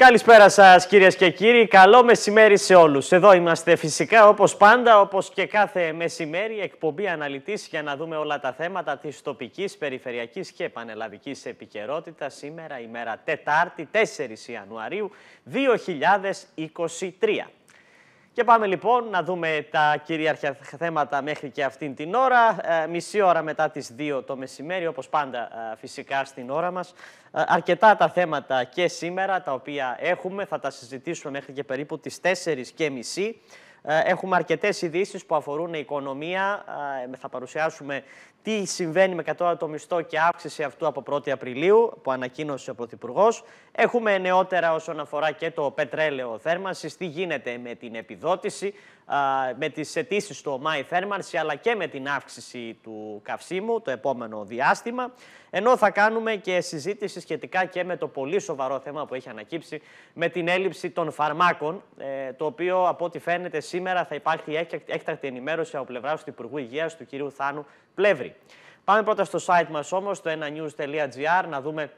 Καλησπέρα σας, κυρίες και κύριοι. Καλό μεσημέρι σε όλους. Εδώ είμαστε φυσικά όπως πάντα, όπως και κάθε μεσημέρι, εκπομπή αναλυτής για να δούμε όλα τα θέματα της τοπικής, περιφερειακής και πανελλαδικής επικαιρότητας. Σήμερα, ημέρα Τετάρτη, 4 Ιανουαρίου 2023. Και πάμε λοιπόν να δούμε τα κυρίαρχα θέματα μέχρι και αυτήν την ώρα. Ε, μισή ώρα μετά τις 2 το μεσημέρι, όπως πάντα ε, φυσικά στην ώρα μας. Ε, αρκετά τα θέματα και σήμερα τα οποία έχουμε, θα τα συζητήσουμε μέχρι και περίπου τις 4 και μισή. Ε, έχουμε αρκετές ειδήσεις που αφορούν η οικονομία. Ε, θα παρουσιάσουμε τι συμβαίνει με κατώτατο μισθό και αύξηση αυτού από 1η Απριλίου που ανακοίνωσε ο Πρωθυπουργός. Έχουμε νεότερα όσον αφορά και το πετρέλαιο θέρμανσης, τι γίνεται με την επιδότηση, με τις αιτήσεις του ΟΜΑΗ θέρμανση αλλά και με την αύξηση του καυσίμου το επόμενο διάστημα. Ενώ θα κάνουμε και συζήτηση σχετικά και με το πολύ σοβαρό θέμα που έχει ανακύψει με την έλλειψη των φαρμάκων, ε, το οποίο από ό,τι φαίνεται σήμερα θα υπάρχει έκτακτη ενημέρωση από πλευράς του Υπουργού Υγείας του κ. Θάνου Πλεύρη. Πάμε πρώτα στο site μας όμως, το enanews.gr, να δούμε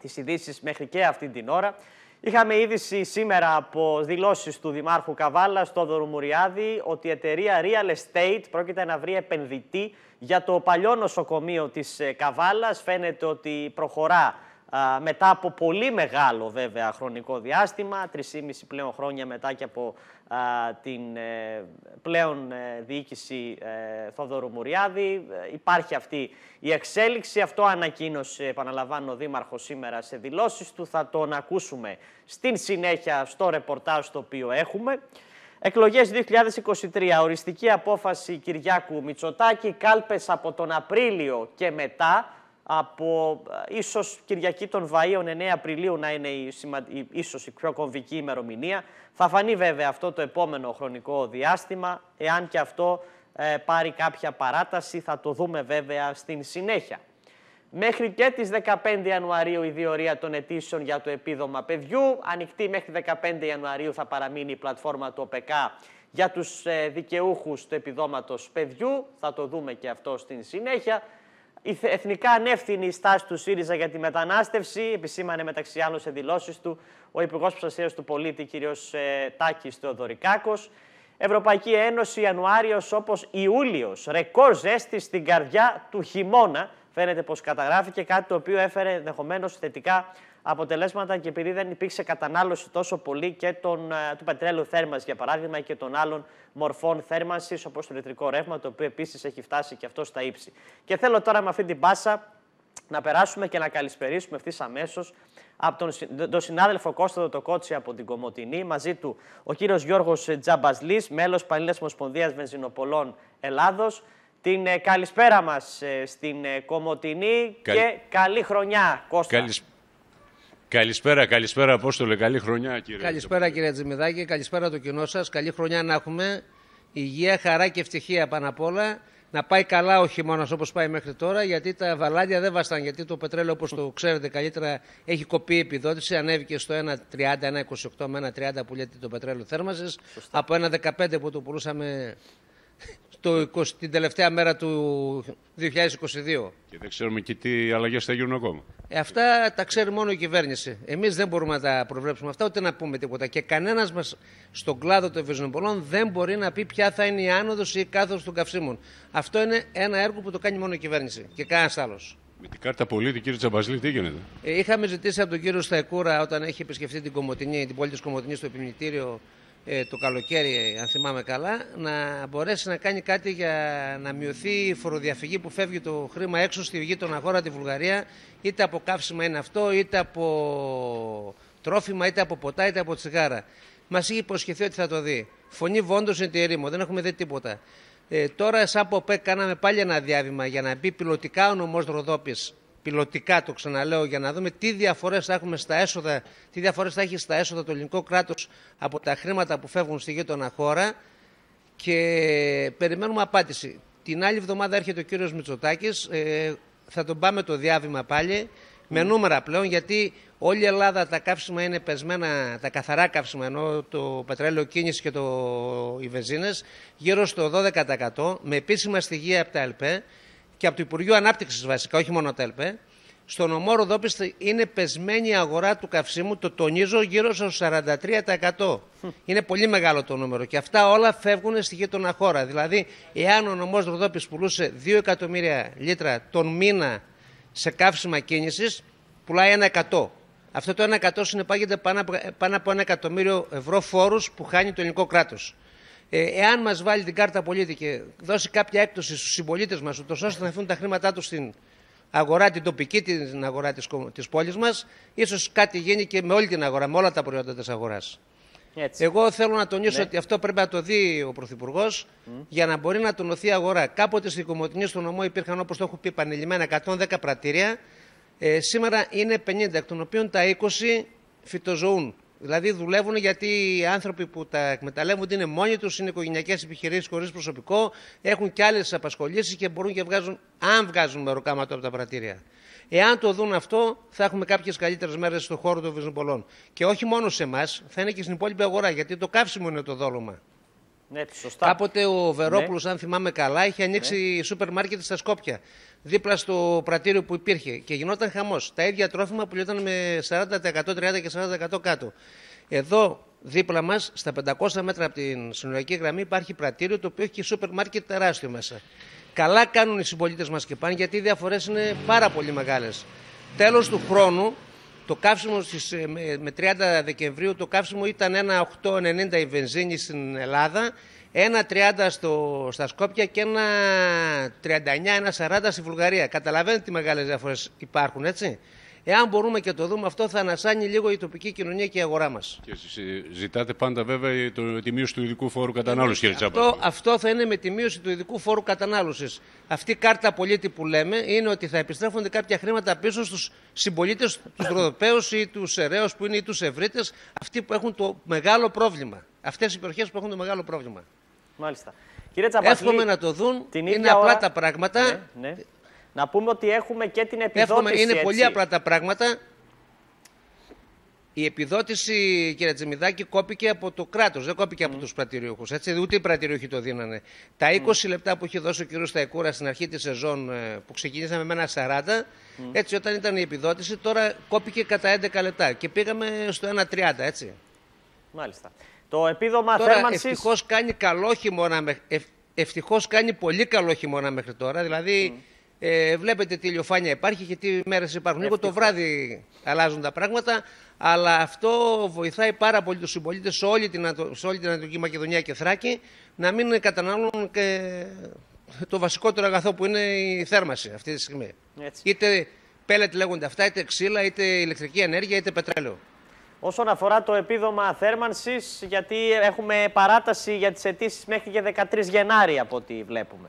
τις ειδήσεις μέχρι και αυτή την ώρα. Είχαμε είδηση σήμερα από δηλώσεις του Δημάρχου Καβάλα, Στόδωρου Μουριάδη, ότι η εταιρεία Real Estate πρόκειται να βρει επενδυτή για το παλιό νοσοκομείο της ε, Καβάλας. Φαίνεται ότι προχωρά μετά από πολύ μεγάλο βέβαια χρονικό διάστημα, 3,5 πλέον χρόνια μετά και από την ε, πλέον ε, διοίκηση ε, Θόδωρου Μουριάδη. Υπάρχει αυτή η εξέλιξη. Αυτό ανακοίνωσε, επαναλαμβάνω, ο Δήμαρχος σήμερα σε δηλώσεις του. Θα τον ακούσουμε στην συνέχεια στο ρεπορτάζ το οποίο έχουμε. Εκλογές 2023, οριστική απόφαση Κυριάκου Μητσοτάκη, κάλπες από τον Απρίλιο και μετά από ίσως Κυριακή των Βαΐων 9 Απριλίου να είναι η, η, ίσως η πιο κομβική ημερομηνία. Θα φανεί βέβαια αυτό το επόμενο χρονικό διάστημα, εάν και αυτό ε, πάρει κάποια παράταση, θα το δούμε βέβαια στην συνέχεια. Μέχρι και τις 15 Ιανουαρίου η διορία των αιτήσεων για το επίδομα παιδιού. Ανοιχτή μέχρι 15 Ιανουαρίου θα παραμείνει η πλατφόρμα του ΟΠΕΚΑ για τους ε, δικαιούχους του επιδόματος παιδιού. Θα το δούμε και αυτό στην συνέχεια η εθνικά ανεύθυνη στάση του ΣΥΡΙΖΑ για τη μετανάστευση, επισήμανε μεταξύ άλλων σε δηλώσεις του ο Υπουργός Προστασίας του Πολίτη, κ. Ε, Τάκης Θεοδωρικάκος. Ευρωπαϊκή Ένωση Ιανουάριος όπως Ιούλιος. Ρεκόρ ζέστη στην καρδιά του χειμώνα. Φαίνεται πως καταγράφηκε κάτι το οποίο έφερε ενδεχομένως θετικά αποτελέσματα και επειδή δεν υπήρξε κατανάλωση τόσο πολύ και τον, ε, του πετρέλαιου θέρμανσης, για παράδειγμα, και των άλλων μορφών θέρμανσης, όπως το ηλεκτρικό ρεύμα, το οποίο επίσης έχει φτάσει και αυτό στα ύψη. Και θέλω τώρα με αυτή την πάσα να περάσουμε και να καλησπερίσουμε ευθύς αμέσως από τον, τον συνάδελφο Κώστα Τοκότσι από την Κομωτινή, μαζί του ο κύριος Γιώργος Τζαμπασλής, μέλος Πανελλήνιας Ομοσπονδίας Βενζινοπολών Ελλάδος. Την ε, καλησπέρα μας ε, στην ε, Κομωτινή και καλή χρονιά, Κώστα. Καλησπέρα, καλησπέρα Απόστολε, καλή χρονιά κύριε. Καλησπέρα κύριε Τζιμιδάκη, καλησπέρα το κοινό σας, καλή χρονιά να έχουμε, υγεία, χαρά και ευτυχία πάνω απ' όλα. Να πάει καλά ο χειμώνας όπως πάει μέχρι τώρα, γιατί τα βαλάντια δεν βαστάν. Γιατί το πετρέλαιο, όπως το ξέρετε καλύτερα, έχει κοπεί η επιδότηση. Ανέβηκε στο 1,30, 1,28 με 1,30 που λέτε το πετρέλαιο θέρμανσης. Από 1,15 που το πουλούσαμε το 20, την τελευταία μέρα του 2022. Και δεν ξέρουμε και τι αλλαγές θα γίνουν ακόμα. Ε, αυτά τα ξέρει μόνο η κυβέρνηση. Εμείς δεν μπορούμε να τα προβλέψουμε αυτά, ούτε να πούμε τίποτα. Και κανένας μας στον κλάδο των ευαισθητοπολών δεν μπορεί να πει ποια θα είναι η άνοδος ή η κάθοδος των καυσίμων. Αυτό είναι ένα έργο που το κάνει μόνο η κυβέρνηση και κανένας άλλος. Με την κάρτα πολίτη, κύριε Τσαμπαζλή, τι γίνεται; Ε, είχαμε ζητήσει από τον κύριο Σταϊκούρα, όταν έχει επισκεφτεί την, Κομωτινή, την πόλη της Κομωτινής στο επιμνητήριο ε, το καλοκαίρι, αν θυμάμαι καλά, να μπορέσει να κάνει κάτι για να μειωθεί η φοροδιαφυγή που φεύγει το χρήμα έξω στη γείτονα χώρα, τη Βουλγαρία, είτε από καύσιμα είναι αυτό, είτε από τρόφιμα, είτε από ποτά, είτε από τσιγάρα. Μας είχε υποσχεθεί ότι θα το δει. Φωνή βόντος είναι τη ερήμο, δεν έχουμε δει τίποτα. Ε, τώρα, σαν από ΠΕΚ, κάναμε πάλι ένα διάβημα για να μπει πιλωτικά ο νομός Ροδόπης πιλωτικά το ξαναλέω για να δούμε τι διαφορές θα έχουμε στα έσοδα, τι διαφορές θα έχει στα έσοδα το ελληνικό κράτος από τα χρήματα που φεύγουν στη γείτονα χώρα. Και περιμένουμε απάντηση. Την άλλη εβδομάδα έρχεται ο κύριος Μητσοτάκης, ε, θα τον πάμε το διάβημα πάλι με νούμερα πλέον γιατί όλη η Ελλάδα τα καύσιμα είναι πεσμένα, τα καθαρά καύσιμα ενώ το πετρέλαιο κίνηση και το, οι βεζίνες γύρω στο 12% με επίσημα στοιχεία από τα ΕΛΠΕ και από το Υπουργείο Ανάπτυξης βασικά, όχι μόνο το ΕΛΠΕ, στον νομό Ροδόπης είναι πεσμένη η αγορά του καυσίμου, το τονίζω, γύρω στο 43%. Είναι πολύ μεγάλο το νούμερο και αυτά όλα φεύγουν στη γείτονα χώρα. Δηλαδή, εάν ο νομός Ροδόπης πουλούσε 2 εκατομμύρια λίτρα τον μήνα σε καύσιμα κίνησης, πουλάει ένα εκατό. Αυτό το 1 εκατό συνεπάγεται πάνω από, πάνω από ένα εκατομμύριο ευρώ φόρους που χάνει το ελληνικό κράτος. Ε, εάν μας βάλει την κάρτα πολίτη και δώσει κάποια έκπτωση στους συμπολίτες μας, ούτως ώστε να αφήνουν τα χρήματά τους στην αγορά, την τοπική την αγορά της, της πόλης μας, ίσως κάτι γίνει και με όλη την αγορά, με όλα τα προϊόντα της αγοράς. Έτσι. Εγώ θέλω να τονίσω ναι. ότι αυτό πρέπει να το δει ο Πρωθυπουργός για να μπορεί να τονωθεί η αγορά. Κάποτε στην Κομωτινή στο νομό υπήρχαν, όπως το έχω πει επανειλημμένα, 110 πρατήρια. Ε, σήμερα είναι 50, εκ των οποίων τα 20 φυτοζωούν. Δηλαδή δουλεύουν γιατί οι άνθρωποι που τα εκμεταλλεύονται είναι μόνοι τους, είναι οικογενειακές επιχειρήσεις χωρίς προσωπικό, έχουν και άλλες απασχολήσεις και μπορούν και βγάζουν, αν βγάζουν μεροκάματο από τα πρατήρια. Εάν το δουν αυτό, θα έχουμε κάποιες καλύτερες μέρες στον χώρο των βυζοπολών. Και όχι μόνο σε εμάς, θα είναι και στην υπόλοιπη αγορά, γιατί το καύσιμο είναι το δόλωμα. Ναι, σωστά. Κάποτε ο Βερόπουλος, ναι. αν θυμάμαι καλά, είχε ανοίξει ναι. σούπερ μάρκετ στα Σκόπια. Δίπλα στο πρατήριο που υπήρχε και γινόταν χαμός. Τα ίδια τρόφιμα που λιόταν με 40%, 30% και 40% κάτω. Εδώ δίπλα μας, στα 500 μέτρα από την συνολική γραμμή, υπάρχει πρατήριο το οποίο έχει και σούπερ μάρκετ τεράστιο μέσα. Καλά κάνουν οι συμπολίτες μας και πάνε γιατί οι διαφορές είναι πάρα πολύ μεγάλες. Τέλος του χρόνου, το καύσιμο στις, ε, με 30 Δεκεμβρίου το καύσιμο ήταν 1,890 η βενζίνη στην Ελλάδα, 1,30 στο, στα Σκόπια και 1,39, 1,40 στη Βουλγαρία. Καταλαβαίνετε τι μεγάλες διαφορές υπάρχουν, έτσι; Εάν μπορούμε και το δούμε αυτό, θα ανασάνει λίγο η τοπική κοινωνία και η αγορά μας. Και ζητάτε πάντα βέβαια το, τη μείωση του ειδικού φόρου κατανάλωσης, κύριε Τσάπα. Αυτό, αυτό θα είναι με τη μείωση του ειδικού φόρου κατανάλωσης. Αυτή η κάρτα πολίτη που λέμε είναι ότι θα επιστρέφονται κάποια χρήματα πίσω στους συμπολίτες, τους Ροδοπαίου ή τους Ερέου που είναι ή τους Ευρύτες, αυτοί που έχουν το μεγάλο πρόβλημα. Αυτές οι περιοχές που έχουν το μεγάλο πρόβλημα. Μάλιστα. Κύριε Εύχομαι να το δουν. είναι απλά τα πράγματα. Ναι, ναι. Να πούμε ότι έχουμε και την επιδότηση. Εύχομαι, είναι έτσι. πολύ απλά τα πράγματα. Η επιδότηση, κύριε Τζεμιδάκη, κόπηκε από το κράτος, δεν κόπηκε mm. από τους πρατηριούχους. Ούτε οι πρατηριούχοι το δίνανε. Τα 20 mm. λεπτά που είχε δώσει ο κ. Σταϊκούρα στην αρχή της σεζόν, ε, που ξεκινήσαμε με ένα 40, mm. έτσι όταν ήταν η επιδότηση, τώρα κόπηκε κατά 11 λεπτά και πήγαμε στο 1,30, έτσι. Μάλιστα. Το επίδομα τώρα, θέρμανσης... Ευτυχώς κάνει καλό χειμώνα, ευτυχώς κάνει πολύ καλό χειμώνα μέχρι τώρα, δηλαδή... Ε, βλέπετε τι ηλιοφάνεια υπάρχει και τι μέρες υπάρχουν. Λίγο το βράδυ αλλάζουν τα πράγματα, αλλά αυτό βοηθάει πάρα πολύ τους συμπολίτες σε, όλη την, σε όλη την Ανατολική Μακεδονία και Θράκη να μην κατανάλουν και το βασικότερο αγαθό που είναι η θέρμαση αυτή τη στιγμή. Έτσι. Είτε πέλετ λέγονται αυτά, είτε ξύλα, είτε ηλεκτρική ενέργεια, είτε πετρέλαιο. Όσον αφορά το επίδομα θέρμανσης, γιατί έχουμε παράταση για τις αιτήσεις μέχρι και 13 Γενάρη από ό,τι βλέπουμε.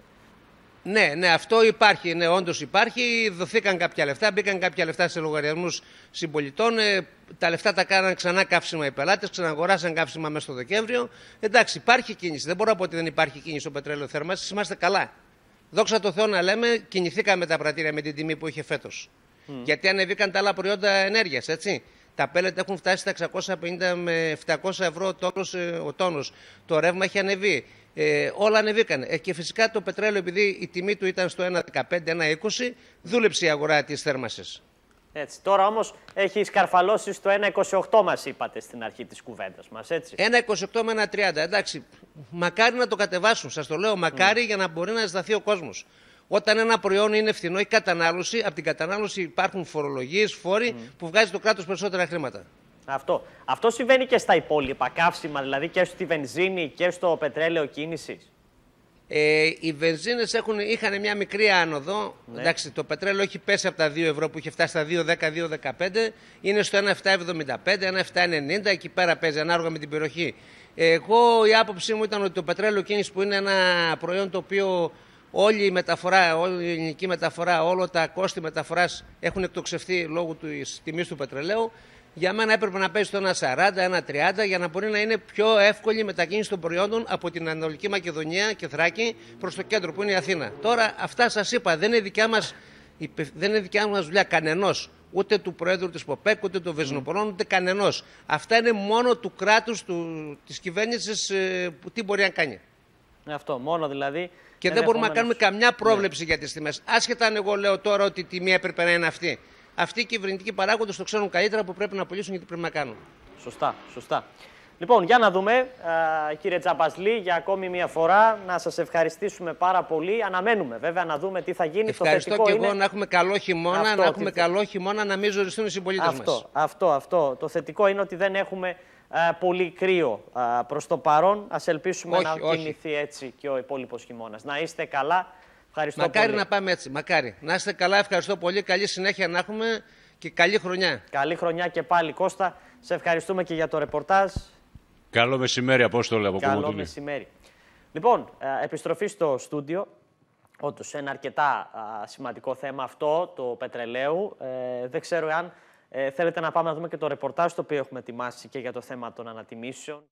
Ναι, ναι, αυτό υπάρχει. Ναι, όντως υπάρχει. Δοθήκαν κάποια λεφτά, μπήκαν κάποια λεφτά σε λογαριασμούς συμπολιτών. Ε, τα λεφτά τα κάναν ξανά καύσιμα οι πελάτες, ξαναγοράσαν καύσιμα μέσα στο Δεκέμβριο. Εντάξει, υπάρχει κίνηση. Δεν μπορώ να πω ότι δεν υπάρχει κίνηση στο πετρέλαιο θέρμανσης. Είμαστε καλά. Δόξα τω Θεώ να λέμε, κινηθήκαμε τα πρατήρια με την τιμή που είχε φέτος. Mm. Γιατί ανεβήκαν τα άλλα προϊόντα ενέργειας, έτσι. Τα πέλετ έχουν φτάσει στα 650 με 700 ευρώ ε, ο τόνος. Το ρεύμα έχει ανεβεί ε, όλα ανεβήκαν. Ε, και φυσικά το πετρέλαιο, επειδή η τιμή του ήταν στο 1,15-1,20, δούλεψε η αγορά της θέρμανσης. Έτσι. Τώρα όμως έχει σκαρφαλώσει στο 1,28 μας είπατε στην αρχή της κουβέντας μας. 1,28 με 1,30. Εντάξει. Μακάρι να το κατεβάσουν. Σας το λέω, μακάρι για να μπορεί να ζηταθεί ο κόσμος. Όταν ένα προϊόν είναι φθηνό, η κατανάλωση, από την κατανάλωση υπάρχουν φορολογίες, φόροι που βγάζει το κράτος περισσότερα χρήματα. Αυτό. Αυτό συμβαίνει και στα υπόλοιπα καύσιμα, δηλαδή και στη βενζίνη και στο πετρέλαιο κίνησης. Ε, οι βενζίνες είχαν μια μικρή άνοδο. Ναι. Εντάξει, το πετρέλαιο έχει πέσει από τα 2 ευρώ που είχε φτάσει στα 2,10-2,15. Είναι στο 1,775, 1,790. Εκεί πέρα παίζει ανάλογα με την περιοχή. Εγώ η άποψή μου ήταν ότι το πετρέλαιο κίνησης που είναι ένα προϊόν το οποίο όλη η μεταφορά, όλη η ελληνική μεταφορά, όλα τα κόστη μεταφοράς έχουν εκτοξευθεί λόγω της τιμής του πετρελαίου για μένα έπρεπε να παίζει το 1,40, 1,30 για να μπορεί να είναι πιο εύκολη η μετακίνηση των προϊόντων από την Ανατολική Μακεδονία και Θράκη προς το κέντρο που είναι η Αθήνα. Τώρα αυτά σας είπα, δεν είναι δικιά μας δεν είναι δικιά μας δουλειά κανενός. Ούτε του Προέδρου της ΠΟΠΕΚ, ούτε των Βεζινοπολών, ούτε κανενός. Αυτά είναι μόνο του κράτους, της κυβέρνησης, ε, που τι μπορεί να κάνει. Αυτό, μόνο δηλαδή. Και δεν μπορούμε να κάνουμε καμιά πρόβλεψη ναι. για τις τιμές. Άσχετα αν εγώ λέω τώρα ότι η τιμή έπρεπε να είναι αυτή. Αυτοί οι κυβερνητικοί παράγοντες το ξέρουν καλύτερα που πρέπει να απολύσουν και τι πρέπει να κάνουν. Σωστά, σωστά. Λοιπόν, για να δούμε, α, κύριε Τζαμπασλή, για ακόμη μια φορά να σας ευχαριστήσουμε πάρα πολύ. Αναμένουμε βέβαια να δούμε τι θα γίνει. Ευχαριστώ το θετικό και εγώ είναι... να έχουμε καλό χειμώνα, Αυτό, να έχουμε ότι- καλό χειμώνα, να μην ζοριστούν οι συμπολίτες Αυτό, μας. αυτό, αυτό. Το θετικό είναι ότι δεν έχουμε α, πολύ κρύο α, προς το παρόν. Ας ελπίσουμε Όχι, να όχι. κινηθεί έτσι και ο υπόλοιπος χειμώνας. Να είστε καλά. Ευχαριστώ Μακάρι πολύ. να πάμε έτσι. Μακάρι. Να είστε καλά, ευχαριστώ πολύ. Καλή συνέχεια να έχουμε και καλή χρονιά. Καλή χρονιά και πάλι Κώστα. Σε ευχαριστούμε και για το ρεπορτάζ. Καλό μεσημέρι, Απόστολε, από Καλό Κομωτινή. μεσημέρι. Λοιπόν, ε, επιστροφή στο στούντιο. Όντως, ένα αρκετά α, σημαντικό θέμα αυτό, το πετρελαίου. Ε, δεν ξέρω αν ε, θέλετε να πάμε να δούμε και το ρεπορτάζ το οποίο έχουμε ετοιμάσει και για το θέμα των ανατιμήσεων.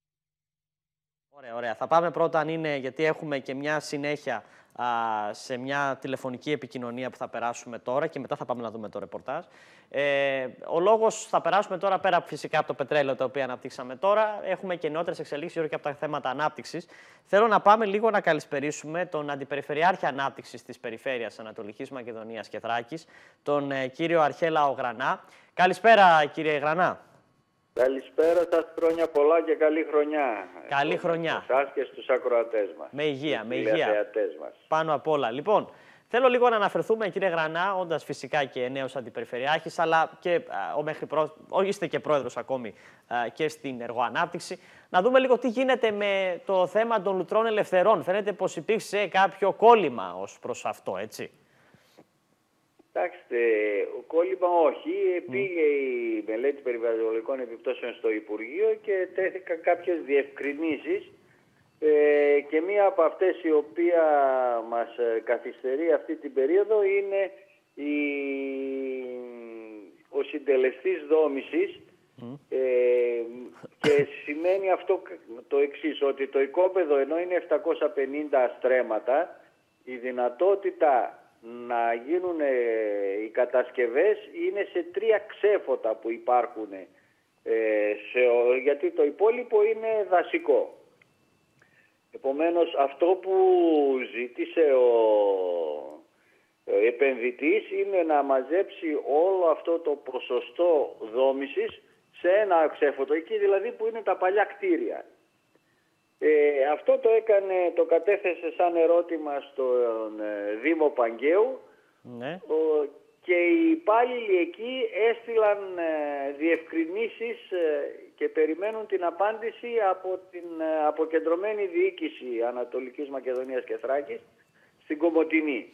Ωραία, ωραία. Θα πάμε πρώτα αν είναι, γιατί έχουμε και μια συνέχεια α, σε μια τηλεφωνική επικοινωνία που θα περάσουμε τώρα και μετά θα πάμε να δούμε το ρεπορτάζ. Ε, ο λόγος θα περάσουμε τώρα πέρα φυσικά από το πετρέλαιο τα οποία αναπτύξαμε τώρα. Έχουμε και νεότερες εξελίξεις γύρω και από τα θέματα ανάπτυξης. Θέλω να πάμε λίγο να καλησπερίσουμε τον Αντιπεριφερειάρχη Ανάπτυξης της Περιφέρειας Ανατολικής Μακεδονίας και Θράκης, τον ε, κύριο Αρχέλα Ογρανά. Καλησπέρα κύριε Γρανά. Καλησπέρα σας, χρόνια πολλά και καλή χρονιά. Καλή χρονιά. Σας και στους ακροατές μας. Με υγεία, με Στους υγεία. τηλεθεατές μας. Πάνω απ' όλα. Λοιπόν, θέλω λίγο να αναφερθούμε, κύριε Γρανά, όντας φυσικά και νέος αντιπεριφερειάρχης, αλλά και α, ο μέχρι προ... ο, είστε και πρόεδρος ακόμη α, και στην εργοανάπτυξη. Να δούμε λίγο τι γίνεται με το θέμα των λουτρών ελευθερών. Φαίνεται πως υπήρξε κάποιο κόλλημα ως προς αυτό, έτσι. Κοιτάξτε, ο κόλλημα όχι. Πήγε η μελέτη περιβαλλοντικών επιπτώσεων στο Υπουργείο και τέθηκαν κάποιες διευκρινήσεις ε, και μία από αυτές η οποία μας ε, καθυστερεί αυτή την περίοδο είναι η, ο συντελεστής δόμησης ε, και σημαίνει αυτό το εξής, ότι το οικόπεδο ενώ είναι 750 στρέμματα, η δυνατότητα να γίνουν ε, οι κατασκευές είναι σε τρία ξέφωτα που υπάρχουν, ε, σε, ο- γιατί το υπόλοιπο είναι δασικό. Επομένως αυτό που ζήτησε ο, ο επενδυτής είναι να μαζέψει όλο αυτό το ποσοστό δόμησης σε ένα ξέφωτο, εκεί δηλαδή που είναι τα παλιά κτίρια. Ε, αυτό το έκανε, το κατέθεσε σαν ερώτημα στον ε, Δήμο Παγκαίου Ναι. ο- και οι υπάλληλοι εκεί έστειλαν ε, διευκρινήσεις ε, και περιμένουν την απάντηση από την ε, αποκεντρωμένη διοίκηση Ανατολικής Μακεδονίας και Θράκης στην Κομωτινή.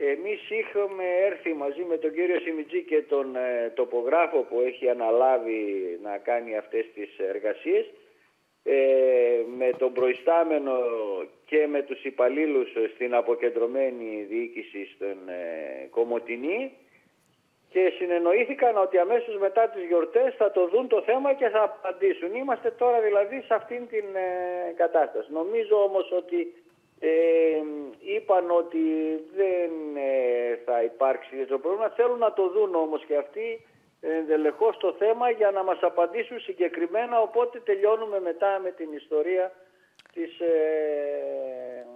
Εμείς είχαμε έρθει μαζί με τον κύριο Σιμιτζή και τον ε, τοπογράφο που έχει αναλάβει να κάνει αυτές τις εργασίες ε, με τον προϊστάμενο και με τους υπαλλήλους στην αποκεντρωμένη διοίκηση στην ε, Κομωτινή και συνεννοήθηκαν ότι αμέσως μετά τις γιορτές θα το δουν το θέμα και θα απαντήσουν. Είμαστε τώρα δηλαδή σε αυτήν την ε, κατάσταση. Νομίζω όμως ότι ε, είπαν ότι δεν ε, θα υπάρξει το πρόβλημα. Θέλουν να το δουν όμως και αυτοί ενδελεχώς το θέμα για να μας απαντήσουν συγκεκριμένα οπότε τελειώνουμε μετά με την ιστορία της, ε,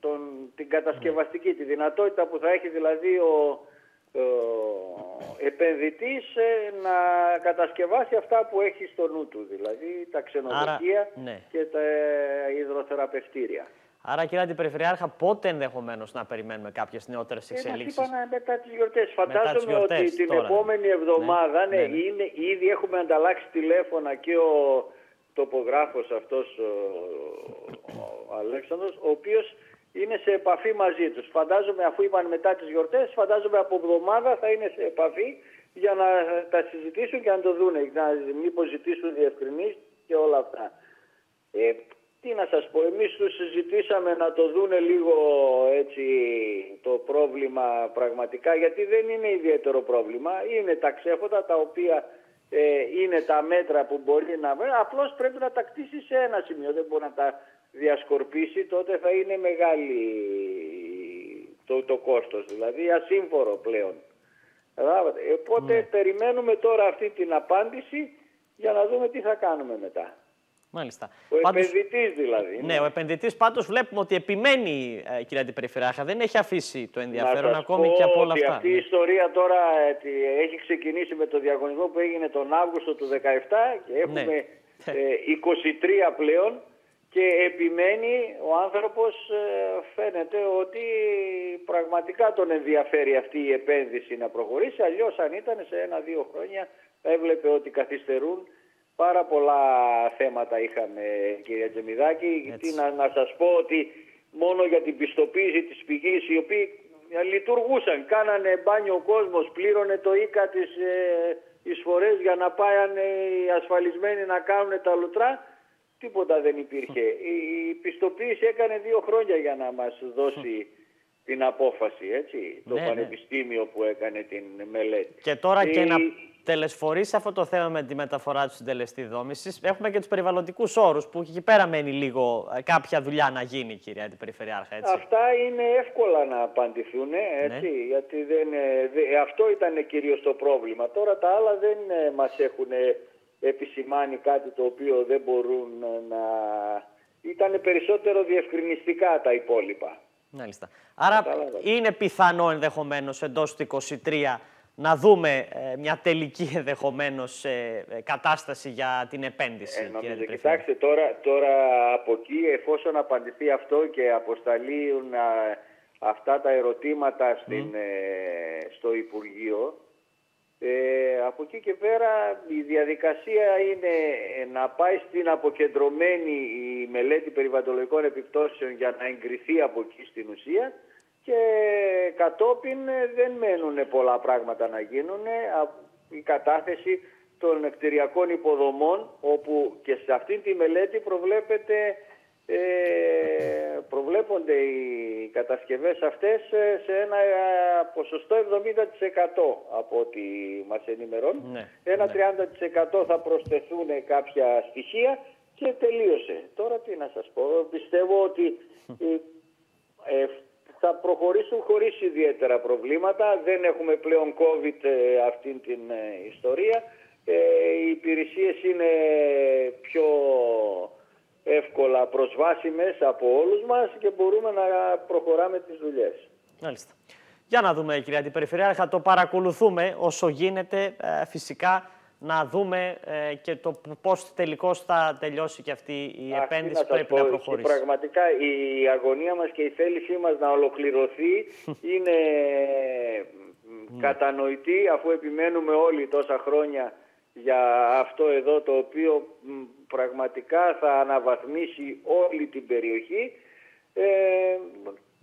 τον, την κατασκευαστική, τη δυνατότητα που θα έχει δηλαδή ο, ο επενδυτής ε, να κατασκευάσει αυτά που έχει στο νου του, δηλαδή τα ξενοδοχεία Άρα, ναι. και τα υδροθεραπευτήρια. Άρα, κύριε Αντιπεριφερειάρχα, πότε ενδεχομένως να περιμένουμε κάποιες νεότερες Ε, μας εξελίξεις; είπαν μετά τις γιορτές. Φαντάζομαι τις γιορτές, ότι την τώρα. επόμενη εβδομάδα, Ναι, ναι, ναι, ναι. Είναι, ήδη έχουμε ανταλλάξει τηλέφωνα και ο τοπογράφος αυτός, ο, ο Αλέξανδρος, ο οποίος είναι σε επαφή μαζί τους. Φαντάζομαι, αφού είπαν μετά τις γιορτές, φαντάζομαι από εβδομάδα θα είναι σε επαφή για να τα συζητήσουν και να το δούνε, να μήπως ζητήσουν διευκρινήσεις και όλα αυτά. Ε, τι να σας πω, εμείς τους συζητήσαμε να το δούνε λίγο έτσι το πρόβλημα πραγματικά, γιατί δεν είναι ιδιαίτερο πρόβλημα. Είναι τα ξέφωτα τα οποία ε, είναι τα μέτρα που μπορεί να βρει, απλώς πρέπει να τα κτίσει σε ένα σημείο, δεν μπορεί να τα διασκορπίσει, τότε θα είναι μεγάλη το, το κόστος, δηλαδή ασύμφορο πλέον. Καταλάβατε. Οπότε περιμένουμε τώρα αυτή την απάντηση για να δούμε τι θα κάνουμε μετά. Μάλιστα. Ο πάντως, επενδυτής δηλαδή. Ναι, ο επενδυτής πάντως βλέπουμε ότι επιμένει, ε, κυρία Αντιπεριφερειάρχα, δεν έχει αφήσει το ενδιαφέρον ακόμη και από όλα ότι αυτά. Αυτή η ναι. ιστορία τώρα ε, έχει ξεκινήσει με το διαγωνισμό που έγινε τον Αύγουστο του 2017 και έχουμε ναι. 23 ε, πλέον και επιμένει ο άνθρωπος φαίνεται ότι πραγματικά τον ενδιαφέρει αυτή η επένδυση να προχωρήσει αλλιώς αν ήταν σε ένα-δύο χρόνια έβλεπε ότι καθυστερούν Πάρα πολλά θέματα είχαμε κυρία Τζεμιδάκη. Τι να, να σας πω ότι μόνο για την πιστοποίηση της πηγής οι οποίοι λειτουργούσαν, κάνανε μπάνιο ο κόσμος, πλήρωνε το ΙΚΑ τις ε, εισφορές για να πάνε οι ασφαλισμένοι να κάνουν τα λουτρά, τίποτα δεν υπήρχε. Η, πιστοποίηση έκανε δύο χρόνια για να μας δώσει την απόφαση, έτσι, το ναι, ναι. πανεπιστήμιο που έκανε την μελέτη. Και τώρα και να τελεσφορήσει αυτό το θέμα με τη μεταφορά τους συντελεστή δόμηση. Έχουμε και τους περιβαλλοντικούς όρους που εκεί πέρα μένει λίγο ε, κάποια δουλειά να γίνει, κυρία Αντιπεριφερειάρχα. Έτσι. Αυτά είναι εύκολα να απαντηθούν, ε, έτσι, ναι. γιατί δεν, ε, αυτό ήταν κυρίως το πρόβλημα. Τώρα τα άλλα δεν μας έχουν επισημάνει κάτι το οποίο δεν μπορούν να... Ήταν περισσότερο διευκρινιστικά τα υπόλοιπα. Μάλιστα. Άρα είναι πιθανό ενδεχομένως εντός του 23 να δούμε ε, μια τελική ενδεχομένως ε, ε, κατάσταση για την επένδυση. Ε, νομίζω, κοιτάξτε, τώρα, τώρα από εκεί, εφόσον απαντηθεί αυτό και αποσταλούν αυτά τα ερωτήματα στην, στο Υπουργείο, από εκεί και πέρα η διαδικασία είναι να πάει στην αποκεντρωμένη η μελέτη περιβαλλοντικών επιπτώσεων για να εγκριθεί από εκεί στην ουσία και κατόπιν ε, δεν μένουν πολλά πράγματα να γίνουν. Η κατάθεση των κτηριακών υποδομών όπου και σε αυτή τη μελέτη προβλέπεται ε, προβλέπονται οι κατασκευές αυτές ε, σε ένα ποσοστό 70% από ό,τι μας ενημερώνουν. Ναι, ένα 30% ναι. θα προσθεθούν κάποια στοιχεία και τελείωσε. Τώρα τι να σας πω, πιστεύω ότι ε, θα προχωρήσουν χωρίς ιδιαίτερα προβλήματα. Δεν έχουμε πλέον COVID ε, αυτήν την ε, ιστορία. Ε, οι υπηρεσίες είναι πιο εύκολα προσβάσιμες από όλους μας και μπορούμε να προχωράμε τις δουλειές. Μάλιστα. Για να δούμε, κυρία Αντιπεριφερειάρχα, το παρακολουθούμε όσο γίνεται. φυσικά να δούμε ε, και το πώς τελικώς θα τελειώσει και αυτή η επένδυση που πρέπει να προχωρήσει. Πραγματικά η αγωνία μας και η θέλησή μας να ολοκληρωθεί είναι ναι. κατανοητή αφού επιμένουμε όλοι τόσα χρόνια για αυτό εδώ το οποίο πραγματικά θα αναβαθμίσει όλη την περιοχή. Ε,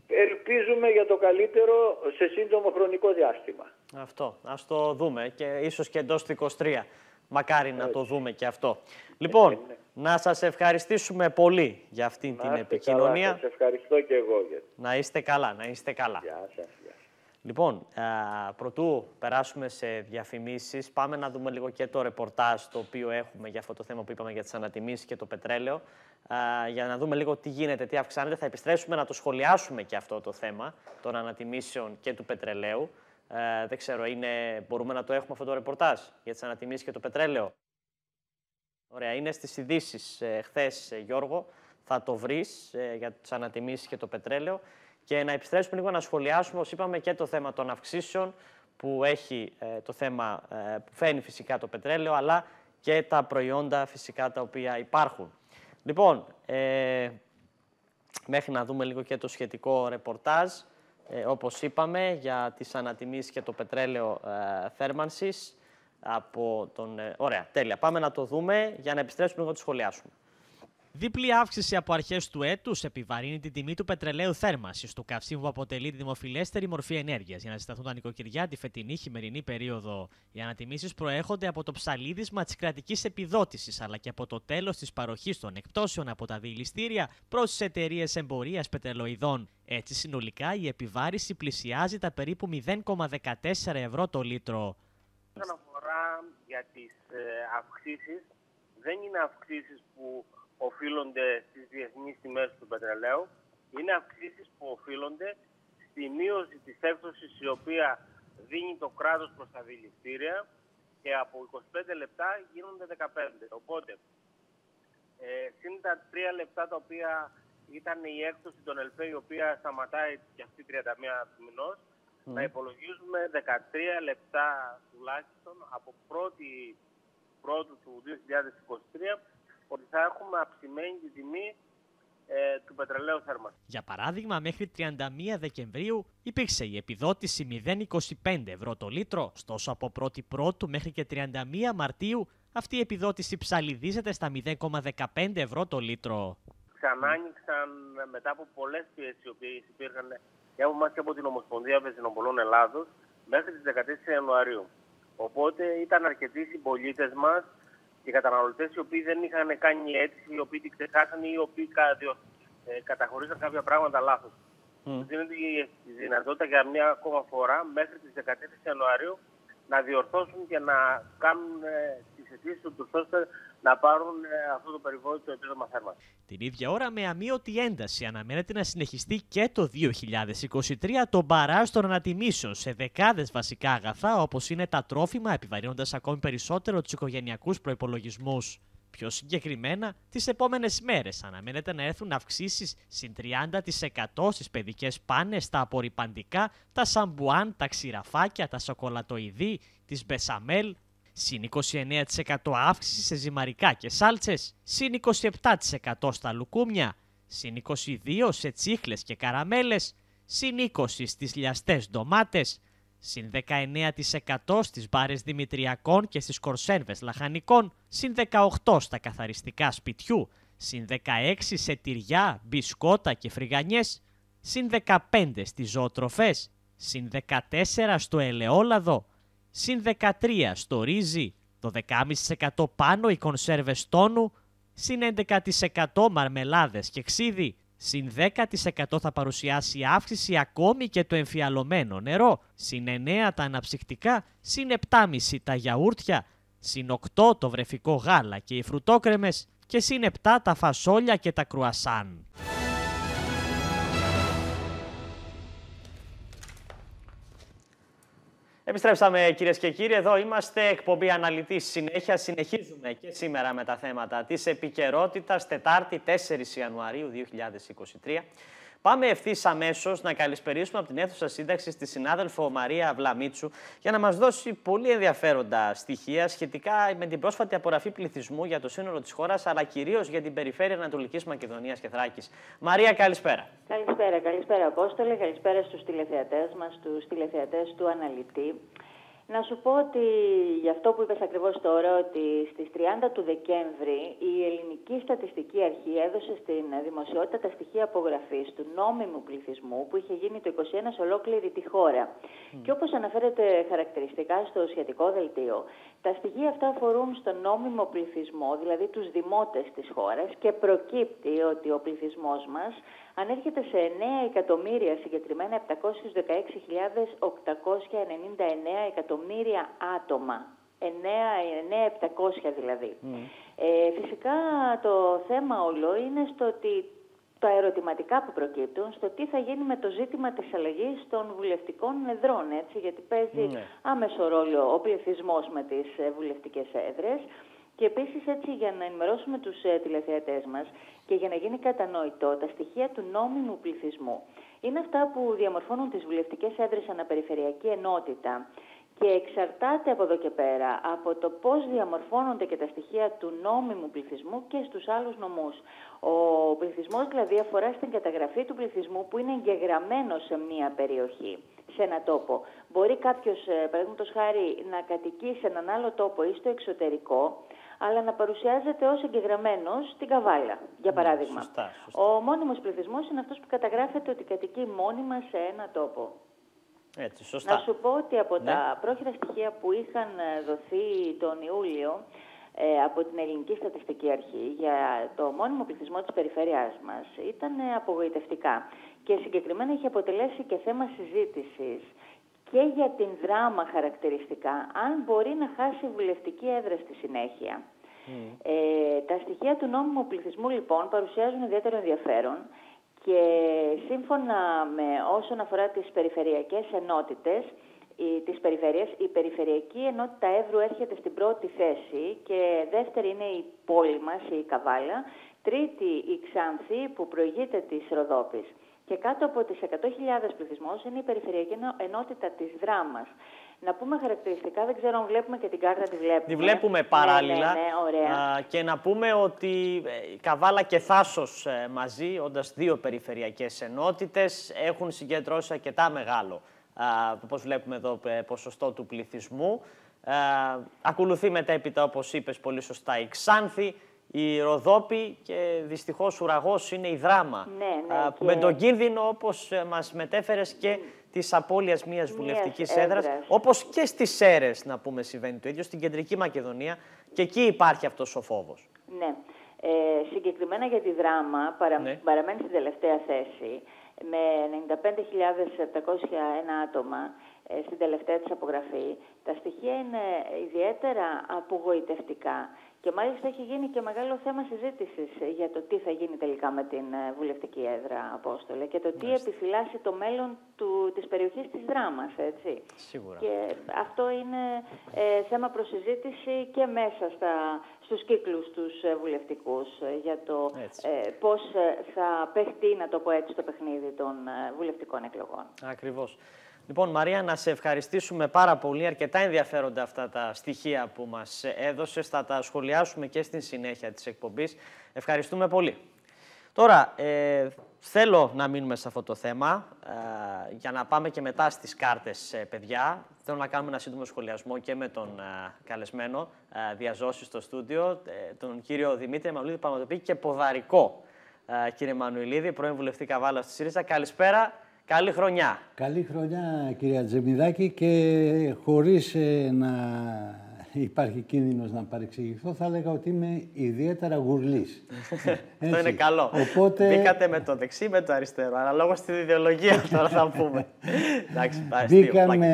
ελπίζουμε για το καλύτερο σε σύντομο χρονικό διάστημα. Αυτό. Ας το δούμε και ίσως και εντός του 23. Μακάρι να το δούμε και αυτό. Λοιπόν, να σας ευχαριστήσουμε πολύ για αυτήν την επικοινωνία. Καλά, σας ευχαριστώ και εγώ. Να είστε καλά, να είστε καλά. Γεια σας. Λοιπόν, α, πρωτού περάσουμε σε διαφημίσεις, πάμε να δούμε λίγο και το ρεπορτάζ το οποίο έχουμε για αυτό το θέμα που είπαμε για τις ανατιμήσεις και το πετρέλαιο, α, για να δούμε λίγο τι γίνεται, τι αυξάνεται. Θα επιστρέψουμε να το σχολιάσουμε και αυτό το θέμα των ανατιμήσεων και του πετρελαίου. Ε, δεν ξέρω, είναι, μπορούμε να το έχουμε αυτό το ρεπορτάζ για τις ανατιμήσεις και το πετρέλαιο; Ωραία, είναι στις ειδήσεις ε, χθες, ε, Γιώργο. Θα το βρεις ε, για τις ανατιμήσεις και το πετρέλαιο. Και να επιστρέψουμε λίγο να σχολιάσουμε, όπως είπαμε, και το θέμα των αυξήσεων που έχει ε, το θέμα που φαίνει φυσικά το πετρέλαιο, αλλά και τα προϊόντα φυσικά τα οποία υπάρχουν. Λοιπόν, μέχρι να δούμε λίγο και το σχετικό ρεπορτάζ ε, όπως είπαμε, για τις ανατιμήσεις και το πετρέλαιο ε, θέρμανσης. Από τον... Ε, ωραία, τέλεια. Πάμε να το δούμε για να επιστρέψουμε να το σχολιάσουμε. Διπλή αύξηση από αρχές του έτους επιβαρύνει την τιμή του πετρελαίου θέρμανσης, του καυσίμου που αποτελεί τη δημοφιλέστερη μορφή ενέργειας. Για να ζηταθούν τα νοικοκυριά τη φετινή χειμερινή περίοδο. Οι ανατιμήσεις προέρχονται από το ψαλίδισμα της κρατικής επιδότησης, αλλά και από το τέλος της παροχής των εκπτώσεων από τα διηληστήρια προς τις εταιρείες εμπορίας πετρελοειδών. Έτσι, συνολικά η επιβάρηση πλησιάζει τα περίπου 0,14 ευρώ το λίτρο. Όσον αφορά για τις ε, αυξήσεις, δεν είναι αυξήσεις που οφείλονται στις διεθνείς τιμές του πετρελαίου είναι αυξήσεις που οφείλονται στη μείωση της έκδοσης η οποία δίνει το κράτος προς τα δηληστήρια και από 25 λεπτά γίνονται 15. Οπότε Ε, συν τα τρία λεπτά τα οποία ήταν η έκπτωση των ΕΛΦΕ η οποία σταματάει και αυτή 31 του μηνός, να υπολογίζουμε 13 λεπτά τουλάχιστον από πρώτη πρώτου του 2023 ότι θα έχουμε αυξημένη τη τιμή ε, του πετρελαίου θέρμανσης. Για παράδειγμα, μέχρι 31 Δεκεμβρίου υπήρξε η επιδότηση 0,25 ευρώ το λίτρο, ωστόσο από 1η Πρώτου μέχρι και 31 Μαρτίου αυτή η επιδότηση ψαλιδίζεται στα 0,15 ευρώ το λίτρο. Ξανά άνοιξαν μετά από πολλές πιέσεις οι οποίες υπήρχαν και από εμάς και από την Ομοσπονδία Βεζινοπολών Ελλάδος μέχρι τις 14 Ιανουαρίου. Οπότε ήταν αρκετοί συμπολίτες μας και καταναλωτές οι οποίοι δεν είχαν κάνει αίτηση, οι οποίοι την ξεχάσαν ή οι οποίοι ε, καταχωρήσαν κάποια πράγματα λάθος. Mm. Δίνεται η δυνατότητα για μια ακόμα φορά μέχρι τις 14 Ιανουαρίου να διορθώσουν και να κάνουν ε, τις αιτήσει του ώστε να πάρουν ε, αυτό το περιβόητο επίδομα θέρμανσης. Την ίδια ώρα με αμύωτη ένταση αναμένεται να συνεχιστεί και το 2023 το μπαράζ των ανατιμήσεων σε δεκάδες βασικά αγαθά όπως είναι τα τρόφιμα επιβαρύνοντας ακόμη περισσότερο τους οικογενειακούς προϋπολογισμούς. Πιο συγκεκριμένα, τις επόμενες μέρες αναμένεται να έρθουν αυξήσεις συν 30% στις παιδικές πάνες, τα απορριπαντικά, τα σαμπουάν, τα ξηραφάκια, τα σοκολατοειδή, τις μπεσαμέλ, συν 29% αύξηση σε ζυμαρικά και σάλτσες, συν 27% στα λουκούμια, συν 22% σε τσίχλες και καραμέλες, συν 20% στις λιαστές ντομάτες, συν 19% στις μπάρες δημητριακών και στις κορσέρβες λαχανικών, συν 18% στα καθαριστικά σπιτιού, συν 16% σε τυριά, μπισκότα και φρυγανιές, συν 15% στις ζωοτροφές, συν 14% στο ελαιόλαδο, συν 13 στο ρύζι, το 10,5% πάνω οι κονσέρβες τόνου, συν 11% μαρμελάδες και ξύδι, συν 10% θα παρουσιάσει αύξηση ακόμη και το εμφιαλωμένο νερό, συν 9 τα αναψυκτικά, συν 7,5 τα γιαούρτια, συν 8 το βρεφικό γάλα και οι φρουτόκρεμες και συν 7 τα φασόλια και τα κρουασάν. Επιστρέψαμε κυρίες και κύριοι. Εδώ είμαστε εκπομπή αναλυτής συνέχεια. Συνεχίζουμε και σήμερα με τα θέματα της επικαιρότητας. Τετάρτη 4 Ιανουαρίου 2023. Πάμε ευθύς αμέσως να καλησπερίσουμε από την αίθουσα σύνταξης τη συνάδελφο Μαρία Βλαμίτσου για να μας δώσει πολύ ενδιαφέροντα στοιχεία σχετικά με την πρόσφατη απογραφή πληθυσμού για το σύνολο της χώρας αλλά κυρίως για την περιφέρεια Ανατολικής Μακεδονίας και Θράκης. Μαρία, καλησπέρα. Καλησπέρα, καλησπέρα Απόστολε, καλησπέρα στους τηλεθεατές μας, στους τηλεθεατές του Αναλυτή. Να σου πω ότι γι' αυτό που είπες ακριβώς τώρα, ότι στις 30 του Δεκέμβρη η Ελληνική Στατιστική Αρχή έδωσε στην δημοσιότητα τα στοιχεία απογραφής του νόμιμου πληθυσμού που είχε γίνει το 21 σε ολόκληρη τη χώρα. Και όπως αναφέρεται χαρακτηριστικά στο σχετικό δελτίο, τα στοιχεία αυτά αφορούν στον νόμιμο πληθυσμό, δηλαδή τους δημότες της χώρας και προκύπτει ότι ο πληθυσμός μας ανέρχεται σε 9 εκατομμύρια, συγκεκριμένα 716.899 εκατομμύρια άτομα. 9.700 δηλαδή. Ε, φυσικά το θέμα όλο είναι στο ότι τα ερωτηματικά που προκύπτουν στο τι θα γίνει με το ζήτημα της αλλαγής των βουλευτικών εδρών, έτσι, γιατί παίζει ναι. άμεσο ρόλο ο πληθυσμός με τις ε, βουλευτικές έδρες. Και επίσης, έτσι, για να ενημερώσουμε τους ε, τηλεθεατές μας και για να γίνει κατανοητό, τα στοιχεία του νόμιμου πληθυσμού είναι αυτά που διαμορφώνουν τις βουλευτικές έδρες αναπεριφερειακή ενότητα και εξαρτάται από εδώ και πέρα από το πώς διαμορφώνονται και τα στοιχεία του νόμιμου πληθυσμού και στους άλλους νομούς. Ο πληθυσμός δηλαδή αφορά στην καταγραφή του πληθυσμού που είναι εγγεγραμμένο σε μία περιοχή, σε ένα τόπο. Μπορεί κάποιος, ε, παραδείγματος χάρη, να κατοικεί σε έναν άλλο τόπο ή στο εξωτερικό, αλλά να παρουσιάζεται ως εγγεγραμμένος στην Καβάλα, για ναι, παράδειγμα. Σωστά, Ο μόνιμος πληθυσμός είναι αυτός που καταγράφεται ότι κατοικεί μόνιμα σε ένα τόπο. Έτσι, σωστά. Να σου πω ότι από ναι. τα πρόχειρα στοιχεία που είχαν ε, δοθεί τον Ιούλιο ε, από την Ελληνική Στατιστική Αρχή για το μόνιμο πληθυσμό της περιφέρειάς μας ήταν ε, απογοητευτικά και συγκεκριμένα είχε αποτελέσει και θέμα συζήτησης και για την δράμα χαρακτηριστικά, αν μπορεί να χάσει βουλευτική έδρα στη συνέχεια. Ε, τα στοιχεία του νόμιμου πληθυσμού λοιπόν παρουσιάζουν ιδιαίτερο ενδιαφέρον και σύμφωνα με όσον αφορά τις περιφερειακές ενότητες η, της περιφέρειας. Η Περιφερειακή Ενότητα Εύρου έρχεται στην πρώτη θέση και δεύτερη είναι η πόλη μας, η Καβάλα. Τρίτη η Ξάνθη που προηγείται της Ροδόπης. Και κάτω από τις 100.000 πληθυσμός είναι η Περιφερειακή Ενότητα της Δράμας. Να πούμε χαρακτηριστικά, δεν ξέρω αν βλέπουμε και την κάρτα τη βλέπουμε. Τη βλέπουμε παράλληλα. Ναι, ναι, ωραία. και να πούμε ότι ε, Καβάλα και Θάσος ε, μαζί, όντας δύο περιφερειακές ενότητες, έχουν συγκεντρώσει αρκετά μεγάλο, όπως βλέπουμε εδώ, ε, ποσοστό του πληθυσμού. ακολουθεί μετέπειτα, όπως είπες πολύ σωστά, η Ξάνθη, η Ροδόπη και δυστυχώς ουραγός είναι η Δράμα. Ναι, ναι, και... Με τον κίνδυνο, όπως μας μετέφερες και της απώλειας μιας βουλευτικής έδρας. Όπως και στις ΣΕΡΕ, να πούμε, συμβαίνει το ίδιο, στην κεντρική Μακεδονία. Και εκεί υπάρχει αυτός ο φόβος. Ναι. Ε, συγκεκριμένα για τη δράμα, παρα... ναι. παραμένει στην τελευταία θέση με 95.701 άτομα ε, στην τελευταία της απογραφή. Τα στοιχεία είναι ιδιαίτερα απογοητευτικά και μάλιστα έχει γίνει και μεγάλο θέμα συζήτησης για το τι θα γίνει τελικά με την ε, βουλευτική έδρα, Απόστολε, και το τι επιφυλάσσει το μέλλον του, της περιοχής της δράμας, έτσι. Σίγουρα. Και αυτό είναι ε, θέμα προσυζήτηση και μέσα στα, στους κύκλους τους ε, βουλευτικούς για το ε, πώς θα παιχτεί, να το πω έτσι, το παιχνίδι των βουλευτικών εκλογών. Ακριβώς. Λοιπόν, Μαρία, να σε ευχαριστήσουμε πάρα πολύ. Αρκετά ενδιαφέροντα αυτά τα στοιχεία που μας έδωσες. Θα τα σχολιάσουμε και στην συνέχεια της εκπομπής. Ευχαριστούμε πολύ. Τώρα, ε, θέλω να μείνουμε σε αυτό το θέμα, ε, για να πάμε και μετά στις κάρτες, ε, παιδιά. Θέλω να κάνουμε ένα σύντομο σχολιασμό και με τον ε, καλεσμένο ε, διαζώση στο στούντιο, τον κύριο Δημήτρη Μανουλίδη, πραγματοποιεί και ποδαρικό. κύριε Μανουηλίδη, πρώην βουλευτή Καβάλας στη ΣΥΡΙΖΑ. Καλησπέρα Καλή χρονιά. Καλή χρονιά κυρία Τζεμιδάκη και χωρίς ε, να υπάρχει κίνδυνος να παρεξηγηθώ θα έλεγα ότι είμαι ιδιαίτερα γουρλής. Αυτό είναι καλό. Οπότε... Μπήκατε με το δεξί με το αριστερό, αναλόγως στην ιδεολογία τώρα θα πούμε. Εντάξει, Μπήκα με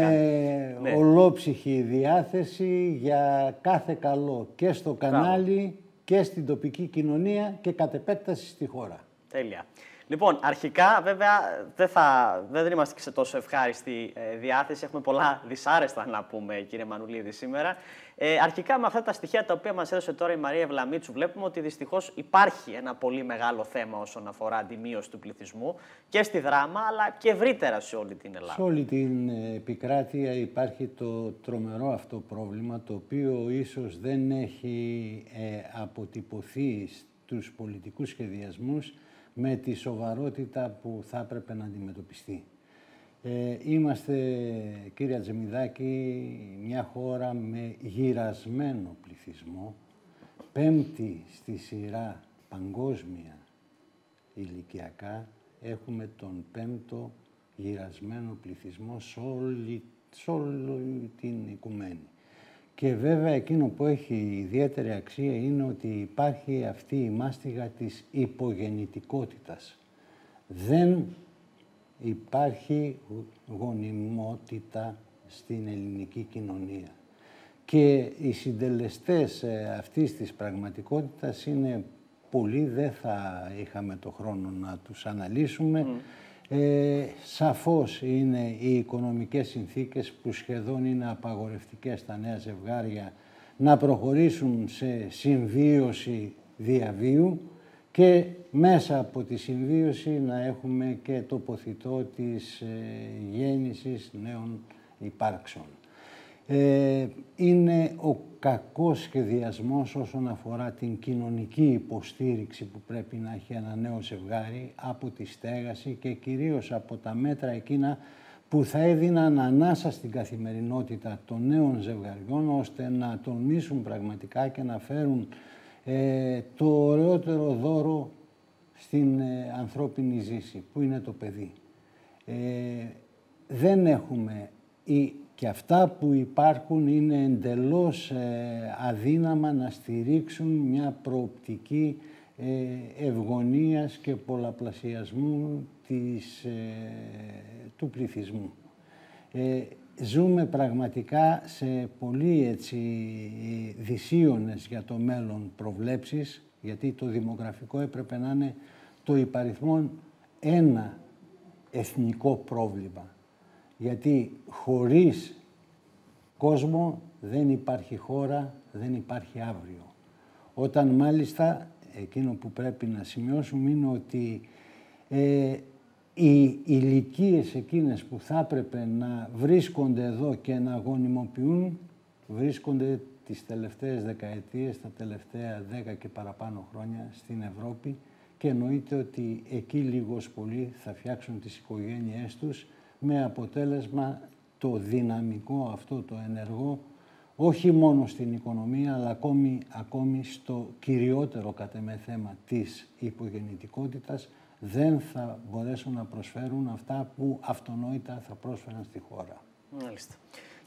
ναι. ολόψυχη διάθεση για κάθε καλό και στο κανάλι και στην τοπική κοινωνία και κατ' επέκταση στη χώρα. Τέλεια. Λοιπόν, αρχικά βέβαια δεν, θα, δεν είμαστε και σε τόσο ευχάριστη ε, διάθεση. Έχουμε πολλά δυσάρεστα να πούμε, κύριε Μανουλίδη, σήμερα. Ε, αρχικά με αυτά τα στοιχεία τα οποία μας έδωσε τώρα η Μαρία Ευλαμίτσου, βλέπουμε ότι δυστυχώς υπάρχει ένα πολύ μεγάλο θέμα όσον αφορά τη μείωση του πληθυσμού και στη δράμα, αλλά και ευρύτερα σε όλη την Ελλάδα. Σε όλη την ε, επικράτεια υπάρχει το τρομερό αυτό πρόβλημα, το οποίο ίσως δεν έχει ε, αποτυπωθεί στους πολιτικούς σχεδιασμούς με τη σοβαρότητα που θα έπρεπε να αντιμετωπιστεί. Ε, είμαστε, κύριε Τζεμιδάκη, μια χώρα με γυρασμένο πληθυσμό, πέμπτη στη σειρά παγκόσμια ηλικιακά, έχουμε τον πέμπτο γυρασμένο πληθυσμό σε όλη, σε όλη την οικουμένη. Και βέβαια εκείνο που έχει ιδιαίτερη αξία είναι ότι υπάρχει αυτή η μάστιγα της υπογεννητικότητας. Δεν υπάρχει γονιμότητα στην ελληνική κοινωνία. Και οι συντελεστές ε, αυτής της πραγματικότητας είναι πολλοί, δεν θα είχαμε το χρόνο να τους αναλύσουμε. Ε, σαφώς είναι οι οικονομικές συνθήκες που σχεδόν είναι απαγορευτικές στα νέα ζευγάρια να προχωρήσουν σε συμβίωση διαβίου και μέσα από τη συμβίωση να έχουμε και τοποθητό της ε, γέννησης νέων υπάρξεων. Ε, είναι ο κακός σχεδιασμός όσον αφορά την κοινωνική υποστήριξη που πρέπει να έχει ένα νέο ζευγάρι από τη στέγαση και κυρίως από τα μέτρα εκείνα που θα έδιναν ανάσα στην καθημερινότητα των νέων ζευγαριών ώστε να τολμήσουν πραγματικά και να φέρουν ε, το ωραιότερο δώρο στην ε, ανθρώπινη ζήση που είναι το παιδί. Ε, δεν έχουμε η και αυτά που υπάρχουν είναι εντελώς ε, αδύναμα να στηρίξουν μια προοπτική ε, ευγονίας και πολλαπλασιασμού της, ε, του πληθυσμού. Ζούμε πραγματικά σε πολύ έτσι δυσίωνες για το μέλλον προβλέψεις, γιατί το δημογραφικό έπρεπε να είναι το υπαριθμόν ένα εθνικό πρόβλημα Γιατί χωρίς κόσμο δεν υπάρχει χώρα, δεν υπάρχει αύριο. Όταν μάλιστα εκείνο που πρέπει να σημειώσουμε είναι ότι ε, οι ηλικίες εκείνες που θα έπρεπε να βρίσκονται εδώ και να γονιμοποιούν βρίσκονται τις τελευταίες δεκαετίες, τα τελευταία δέκα και παραπάνω χρόνια στην Ευρώπη και εννοείται ότι εκεί λίγος πολύ θα φτιάξουν τις οικογένειές τους με αποτέλεσμα το δυναμικό αυτό το ενεργό όχι μόνο στην οικονομία αλλά ακόμη, ακόμη στο κυριότερο κατά με θέμα της υπογεννητικότητας δεν θα μπορέσουν να προσφέρουν αυτά που αυτονόητα θα πρόσφεραν στη χώρα. Μάλιστα.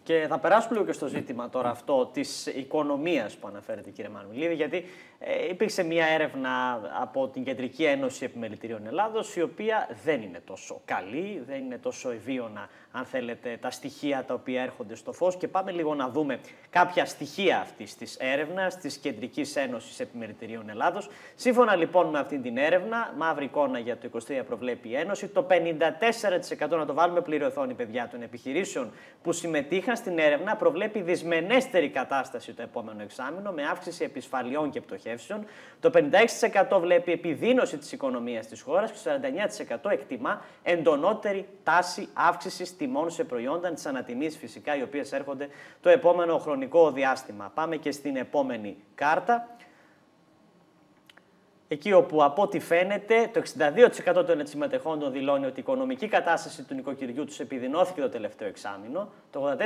Και θα περάσουμε λίγο και στο ζήτημα τώρα αυτό της οικονομίας που αναφέρεται, κύριε Μανουλίδη, γιατί ε, υπήρξε μια έρευνα από την Κεντρική Ένωση Επιμελητηρίων Ελλάδος, η οποία δεν είναι τόσο καλή, δεν είναι τόσο ευίωνα, αν θέλετε, τα στοιχεία τα οποία έρχονται στο φως. Και πάμε λίγο να δούμε κάποια στοιχεία αυτής της έρευνας της Κεντρικής Ένωσης Επιμελητηρίων Ελλάδος. Σύμφωνα λοιπόν με αυτή την έρευνα, μαύρη εικόνα για το 23 προβλέπει η Ένωση, το 54% να το βάλουμε πληρωθόνη παιδιά των επιχειρήσεων που συμμετείχαν στην έρευνα προβλέπει δυσμενέστερη κατάσταση το επόμενο εξάμεινο με αύξηση επισφαλιών και πτωχεύσεων. Το 56% βλέπει επιδείνωση της οικονομίας της χώρας και το 49% εκτιμά εντονότερη τάση αύξησης τιμών σε προϊόντα της ανατιμής φυσικά, οι οποίες έρχονται το επόμενο χρονικό διάστημα. Πάμε και στην επόμενη κάρτα εκεί όπου από ό,τι φαίνεται το 62% των συμμετεχόντων δηλώνει ότι η οικονομική κατάσταση του νοικοκυριού τους επιδεινώθηκε το τελευταίο εξάμεινο. Το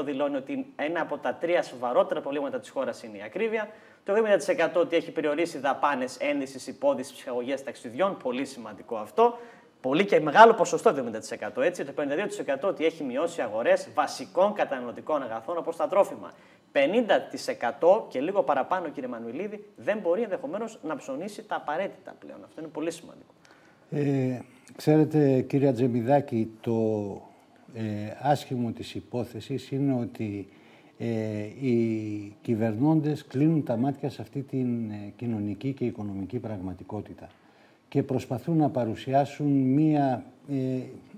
84% δηλώνει ότι ένα από τα τρία σοβαρότερα προβλήματα της χώρας είναι η ακρίβεια. Το 70% ότι έχει περιορίσει δαπάνες ένδυσης, υπόδηση, ψυχαγωγίας ταξιδιών. Πολύ σημαντικό αυτό. Πολύ και μεγάλο ποσοστό 70% έτσι. Το 52% ότι έχει μειώσει αγορές βασικών καταναλωτικών αγαθών όπως τα τρόφιμα. 50% και λίγο παραπάνω, κύριε Μανουηλίδη, δεν μπορεί ενδεχομένως να ψωνίσει τα απαραίτητα πλέον. Αυτό είναι πολύ σημαντικό. Ε, ξέρετε, κύριε Τζεμιδάκη, το ε, άσχημο της υπόθεσης είναι ότι ε, οι κυβερνώντες κλείνουν τα μάτια σε αυτή την ε, κοινωνική και οικονομική πραγματικότητα και προσπαθούν να παρουσιάσουν μία ε,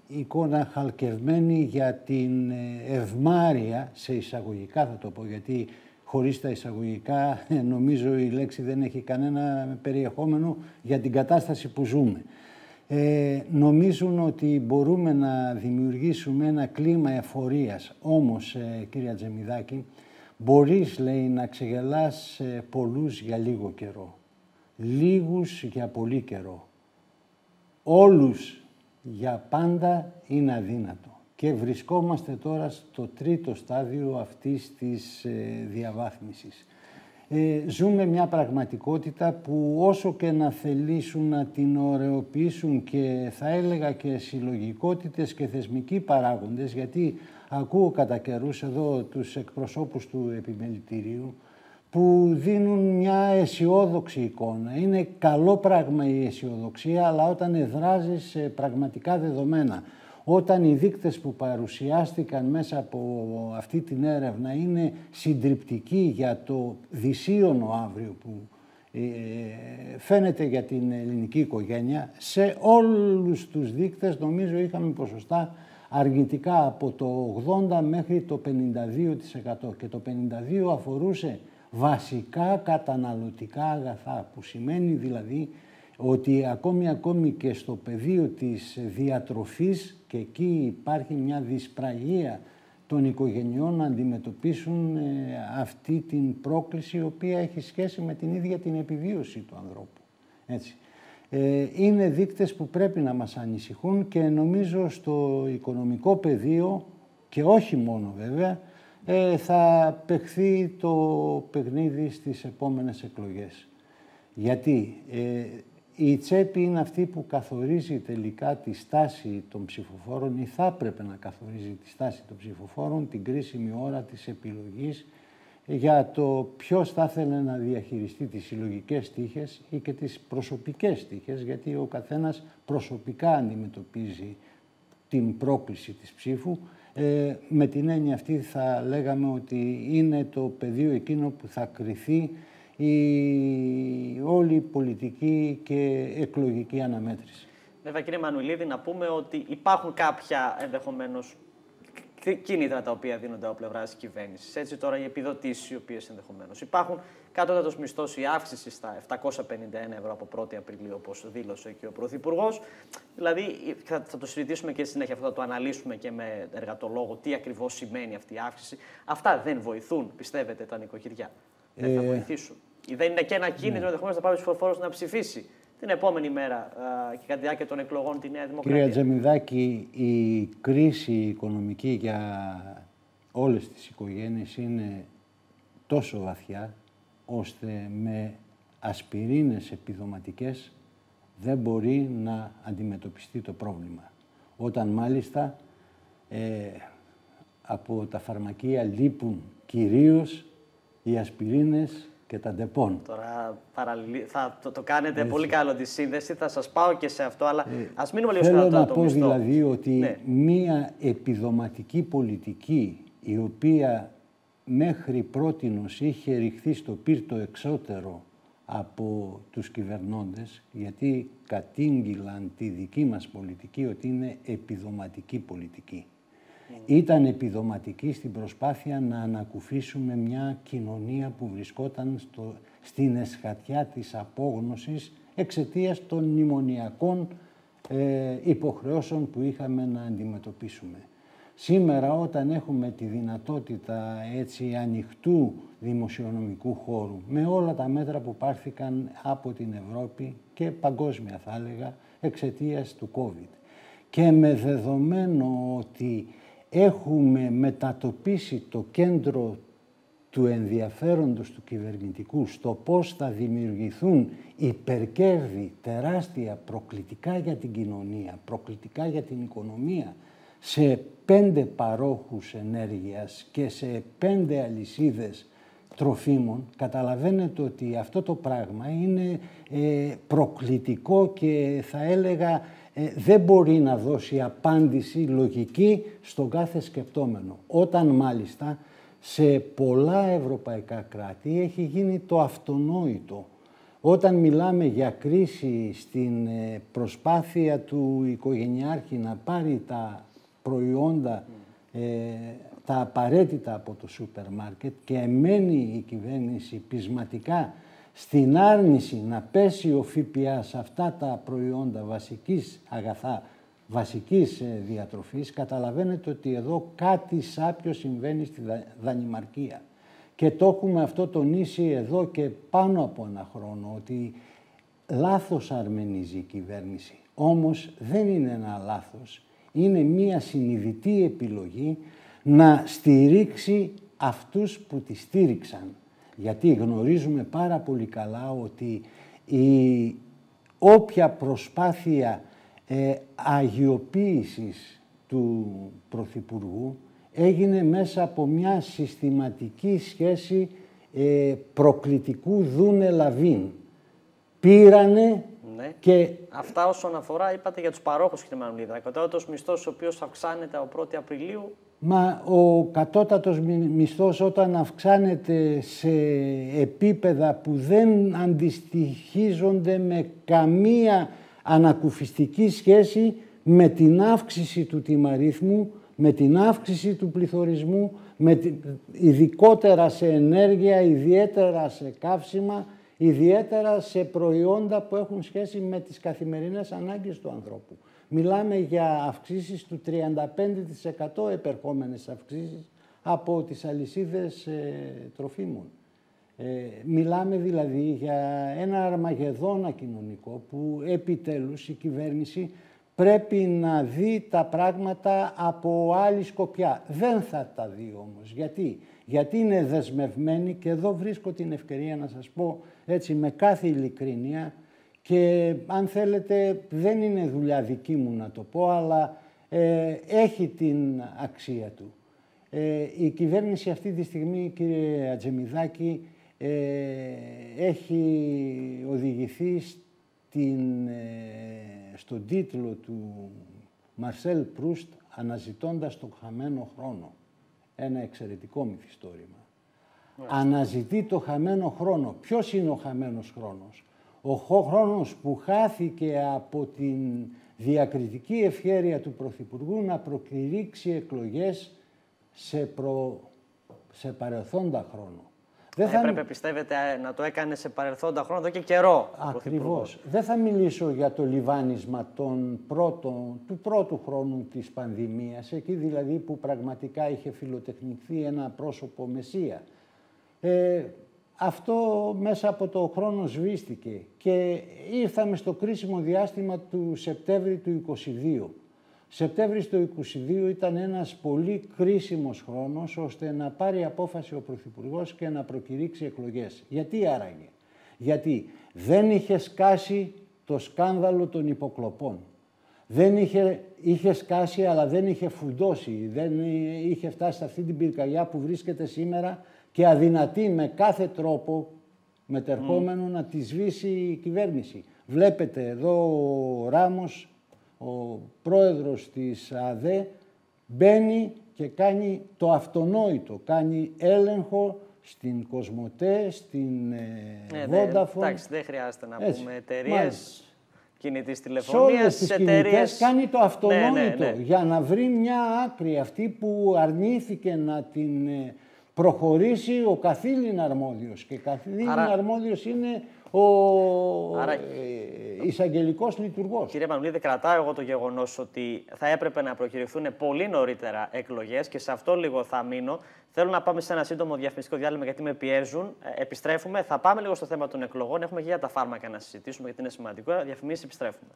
εικόνα χαλκευμένη για την ε, ευμάρεια, σε εισαγωγικά θα το πω, γιατί χωρίς τα εισαγωγικά ε, νομίζω η λέξη δεν έχει κανένα περιεχόμενο για την κατάσταση που ζούμε. Ε, νομίζουν ότι μπορούμε να δημιουργήσουμε ένα κλίμα εφορίας. Όμως, ε, κυρία Τζεμιδάκη, μπορείς, λέει, να ξεγελάς ε, πολλούς για λίγο καιρό. Λίγους για πολύ καιρό. Όλους για πάντα είναι αδύνατο. Και βρισκόμαστε τώρα στο τρίτο στάδιο αυτής της ε, διαβάθμισης. Ε, ζούμε μια πραγματικότητα που όσο και να θελήσουν να την ωρεοποιήσουν και θα έλεγα και συλλογικότητες και θεσμικοί παράγοντες, γιατί ακούω κατά καιρούς εδώ τους εκπροσώπους του επιμελητηρίου, που δίνουν μια αισιόδοξη εικόνα. Είναι καλό πράγμα η αισιοδοξία, αλλά όταν εδράζεις σε πραγματικά δεδομένα. Όταν οι δείκτες που παρουσιάστηκαν μέσα από αυτή την έρευνα είναι συντριπτικοί για το δυσίωνο αύριο που ε, φαίνεται για την ελληνική οικογένεια, σε όλους τους δείκτες νομίζω είχαμε ποσοστά αρνητικά από το 80 μέχρι το 52% και το 52% αφορούσε βασικά καταναλωτικά αγαθά, που σημαίνει δηλαδή ότι ακόμη ακόμη και στο πεδίο της διατροφής και εκεί υπάρχει μια δυσπραγία των οικογενειών να αντιμετωπίσουν ε, αυτή την πρόκληση η οποία έχει σχέση με την ίδια την επιβίωση του ανθρώπου. Έτσι. Ε, είναι δείκτες που πρέπει να μας ανησυχούν και νομίζω στο οικονομικό πεδίο και όχι μόνο βέβαια ε, θα παιχθεί το παιχνίδι στις επόμενες εκλογές. Γιατί ε, η τσέπη είναι αυτή που καθορίζει τελικά τη στάση των ψηφοφόρων ή θα έπρεπε να καθορίζει τη στάση των ψηφοφόρων την κρίσιμη ώρα της επιλογής για το ποιος θα ήθελε να διαχειριστεί τις συλλογικές τύχες ή και τις προσωπικές τύχες, γιατί ο καθένας προσωπικά αντιμετωπίζει την πρόκληση της ψήφου ε, με την έννοια αυτή θα λέγαμε ότι είναι το πεδίο εκείνο που θα κριθεί η όλη η πολιτική και εκλογική αναμέτρηση. Βέβαια κύριε Μανουλίδη να πούμε ότι υπάρχουν κάποια ενδεχομένως κίνητρα τα οποία δίνονται από πλευράς τη κυβέρνησης. Έτσι τώρα οι επιδοτήσεις οι οποίες ενδεχομένως υπάρχουν. Κατώτατο μισθό η αύξηση στα 751 ευρώ από 1η Απριλίου, όπως δήλωσε και ο Πρωθυπουργός. Δηλαδή θα, θα το συζητήσουμε και στη συνέχεια αυτό, θα το αναλύσουμε και με εργατολόγο τι ακριβώς σημαίνει αυτή η αύξηση. Αυτά δεν βοηθούν, πιστεύετε, τα νοικοκυριά; Δεν θα ε, βοηθήσουν. Δεν είναι και ένα κίνητρο ναι. ενδεχομένως να πάει ο ψηφοφόρος να ψηφίσει την επόμενη μέρα και κατά τη διάρκεια των εκλογών τη Νέα Δημοκρατία. Κυρία Τζεμιδάκη, η κρίση οικονομική για όλες τις οικογένειες είναι τόσο βαθιά, ώστε με ασπιρίνες επιδοματικές δεν μπορεί να αντιμετωπιστεί το πρόβλημα. Όταν μάλιστα ε, από τα φαρμακεία λείπουν κυρίως οι ασπιρίνες και τα Depon. Τώρα θα το, το κάνετε πολύ καλό τη σύνδεση, θα σας πάω και σε αυτό, αλλά ε, ας μείνουμε λίγο στο Θέλω να πω δηλαδή ότι ναι. μία επιδοματική πολιτική η οποία μέχρι πρότινος είχε ρηχθεί στο πύρτο εξώτερο από τους κυβερνώντες, γιατί κατήγγυλαν τη δική μας πολιτική ότι είναι επιδοματική πολιτική ήταν επιδοματική στην προσπάθεια να ανακουφίσουμε μια κοινωνία που βρισκόταν στο, στην εσχατιά της απόγνωσης εξαιτίας των μνημονιακών ε, υποχρεώσεων που είχαμε να αντιμετωπίσουμε. Σήμερα όταν έχουμε τη δυνατότητα έτσι ανοιχτού δημοσιονομικού χώρου με όλα τα μέτρα που πάρθηκαν από την Ευρώπη και παγκόσμια θα έλεγα εξαιτίας του COVID και με δεδομένο ότι έχουμε μετατοπίσει το κέντρο του ενδιαφέροντος του κυβερνητικού στο πώς θα δημιουργηθούν υπερκέρδη τεράστια προκλητικά για την κοινωνία, προκλητικά για την οικονομία, σε πέντε παρόχους ενέργειας και σε πέντε αλυσίδες τροφίμων, καταλαβαίνετε ότι αυτό το πράγμα είναι ε, προκλητικό και θα έλεγα ε, δεν μπορεί να δώσει απάντηση λογική στον κάθε σκεπτόμενο. Όταν μάλιστα σε πολλά ευρωπαϊκά κράτη έχει γίνει το αυτονόητο. Όταν μιλάμε για κρίση στην ε, προσπάθεια του οικογενειάρχη να πάρει τα προϊόντα, ε, τα απαραίτητα από το σούπερ μάρκετ και εμένει η κυβέρνηση πεισματικά στην άρνηση να πέσει ο ΦΠΑ σε αυτά τα προϊόντα βασικής αγαθά, βασικής ε, διατροφής, καταλαβαίνετε ότι εδώ κάτι σάπιο συμβαίνει στη Δανημαρκία. Και το έχουμε αυτό τονίσει εδώ και πάνω από ένα χρόνο, ότι λάθος αρμενίζει η κυβέρνηση. Όμως δεν είναι ένα λάθος, είναι μία συνειδητή επιλογή να στηρίξει αυτούς που τη στήριξαν. Γιατί γνωρίζουμε πάρα πολύ καλά ότι η όποια προσπάθεια ε, αγιοποίησης του Πρωθυπουργού έγινε μέσα από μια συστηματική σχέση ε, προκλητικού δούνε λαβίν. Πήρανε ναι. και... Αυτά όσον αφορά, είπατε για τους παρόχους χρημάτων λίδρα. Κατώτατος μισθός ο οποίος αυξάνεται από 1η Απριλίου Μα ο κατώτατος μισθός όταν αυξάνεται σε επίπεδα που δεν αντιστοιχίζονται με καμία ανακουφιστική σχέση με την αύξηση του τιμαρίθμου, με την αύξηση του πληθωρισμού, με ειδικότερα σε ενέργεια, ιδιαίτερα σε καύσιμα, ιδιαίτερα σε προϊόντα που έχουν σχέση με τις καθημερινές ανάγκες του ανθρώπου. Μιλάμε για αυξήσεις του 35% επερχόμενες αυξήσεις από τις αλυσίδες ε, τροφίμων. Ε, μιλάμε δηλαδή για ένα αρμαγεδόνα κοινωνικό που επιτέλους η κυβέρνηση πρέπει να δει τα πράγματα από άλλη σκοπιά. Δεν θα τα δει όμως. Γιατί, Γιατί είναι δεσμευμένη και εδώ βρίσκω την ευκαιρία να σας πω έτσι με κάθε ειλικρίνεια και αν θέλετε δεν είναι δουλειά δική μου να το πω, αλλά ε, έχει την αξία του. Ε, η κυβέρνηση αυτή τη στιγμή, κύριε Ατζεμιδάκη, ε, έχει οδηγηθεί στην, στον τίτλο του Μαρσέλ Προύστ «Αναζητώντας το χαμένο χρόνο». Ένα εξαιρετικό μυθιστόρημα. Αναζητεί το χαμένο χρόνο. Ποιος είναι ο χαμένος χρόνος; Ο χρόνος που χάθηκε από την διακριτική ευχέρεια του Πρωθυπουργού να προκηρύξει εκλογές σε, προ... σε παρελθόντα χρόνο. Δεν θα έπρεπε, πιστεύετε, να το έκανε σε παρελθόντα χρόνο εδώ και καιρό. Ακριβώς. Δεν θα μιλήσω για το λιβάνισμα των πρώτων, του πρώτου χρόνου της πανδημίας, εκεί δηλαδή που πραγματικά είχε φιλοτεχνηθεί ένα πρόσωπο μεσία. Ε, αυτό μέσα από το χρόνο σβήστηκε και ήρθαμε στο κρίσιμο διάστημα του Σεπτέμβρη του 2022. Σεπτέμβρη του 2022 ήταν ένας πολύ κρίσιμος χρόνος ώστε να πάρει απόφαση ο Πρωθυπουργός και να προκηρύξει εκλογές. Γιατί άραγε; Γιατί δεν είχε σκάσει το σκάνδαλο των υποκλοπών. Δεν είχε, είχε σκάσει αλλά δεν είχε φουντώσει, δεν είχε φτάσει σε αυτή την πυρκαγιά που βρίσκεται σήμερα και αδυνατεί με κάθε τρόπο μετερχόμενο να τη σβήσει η κυβέρνηση. Βλέπετε εδώ ο Ράμος, ο πρόεδρος της ΑΔΕ, μπαίνει και κάνει το αυτονόητο, κάνει έλεγχο στην Κοσμοτέ, στην ε, ναι, Vodafone. Εντάξει, δεν χρειάζεται να πούμε εταιρείες κινητής τηλεφωνίας. Σε όλες κάνει το ναι, αυτονόητο ναι, για να βρει μια άκρη αυτή που αρνήθηκε να την ε, προχωρήσει ο καθήλυνα αρμόδιος. Και καθήλυνα Άρα... αρμόδιος είναι ο Άρα... ε, εισαγγελικός λειτουργός. Κύριε Μανουλίδη, κρατάω εγώ το γεγονός ότι θα έπρεπε να προκυρηθούν πολύ νωρίτερα εκλογές και σε αυτό λίγο θα μείνω. Θέλω να πάμε σε ένα σύντομο διαφημιστικό διάλειμμα γιατί με πιέζουν. Ε, επιστρέφουμε. Θα πάμε λίγο στο θέμα των εκλογών. Έχουμε και για τα φάρμακα να συζητήσουμε γιατί είναι σημαντικό. Διαφημίσεις, επιστρέφουμε.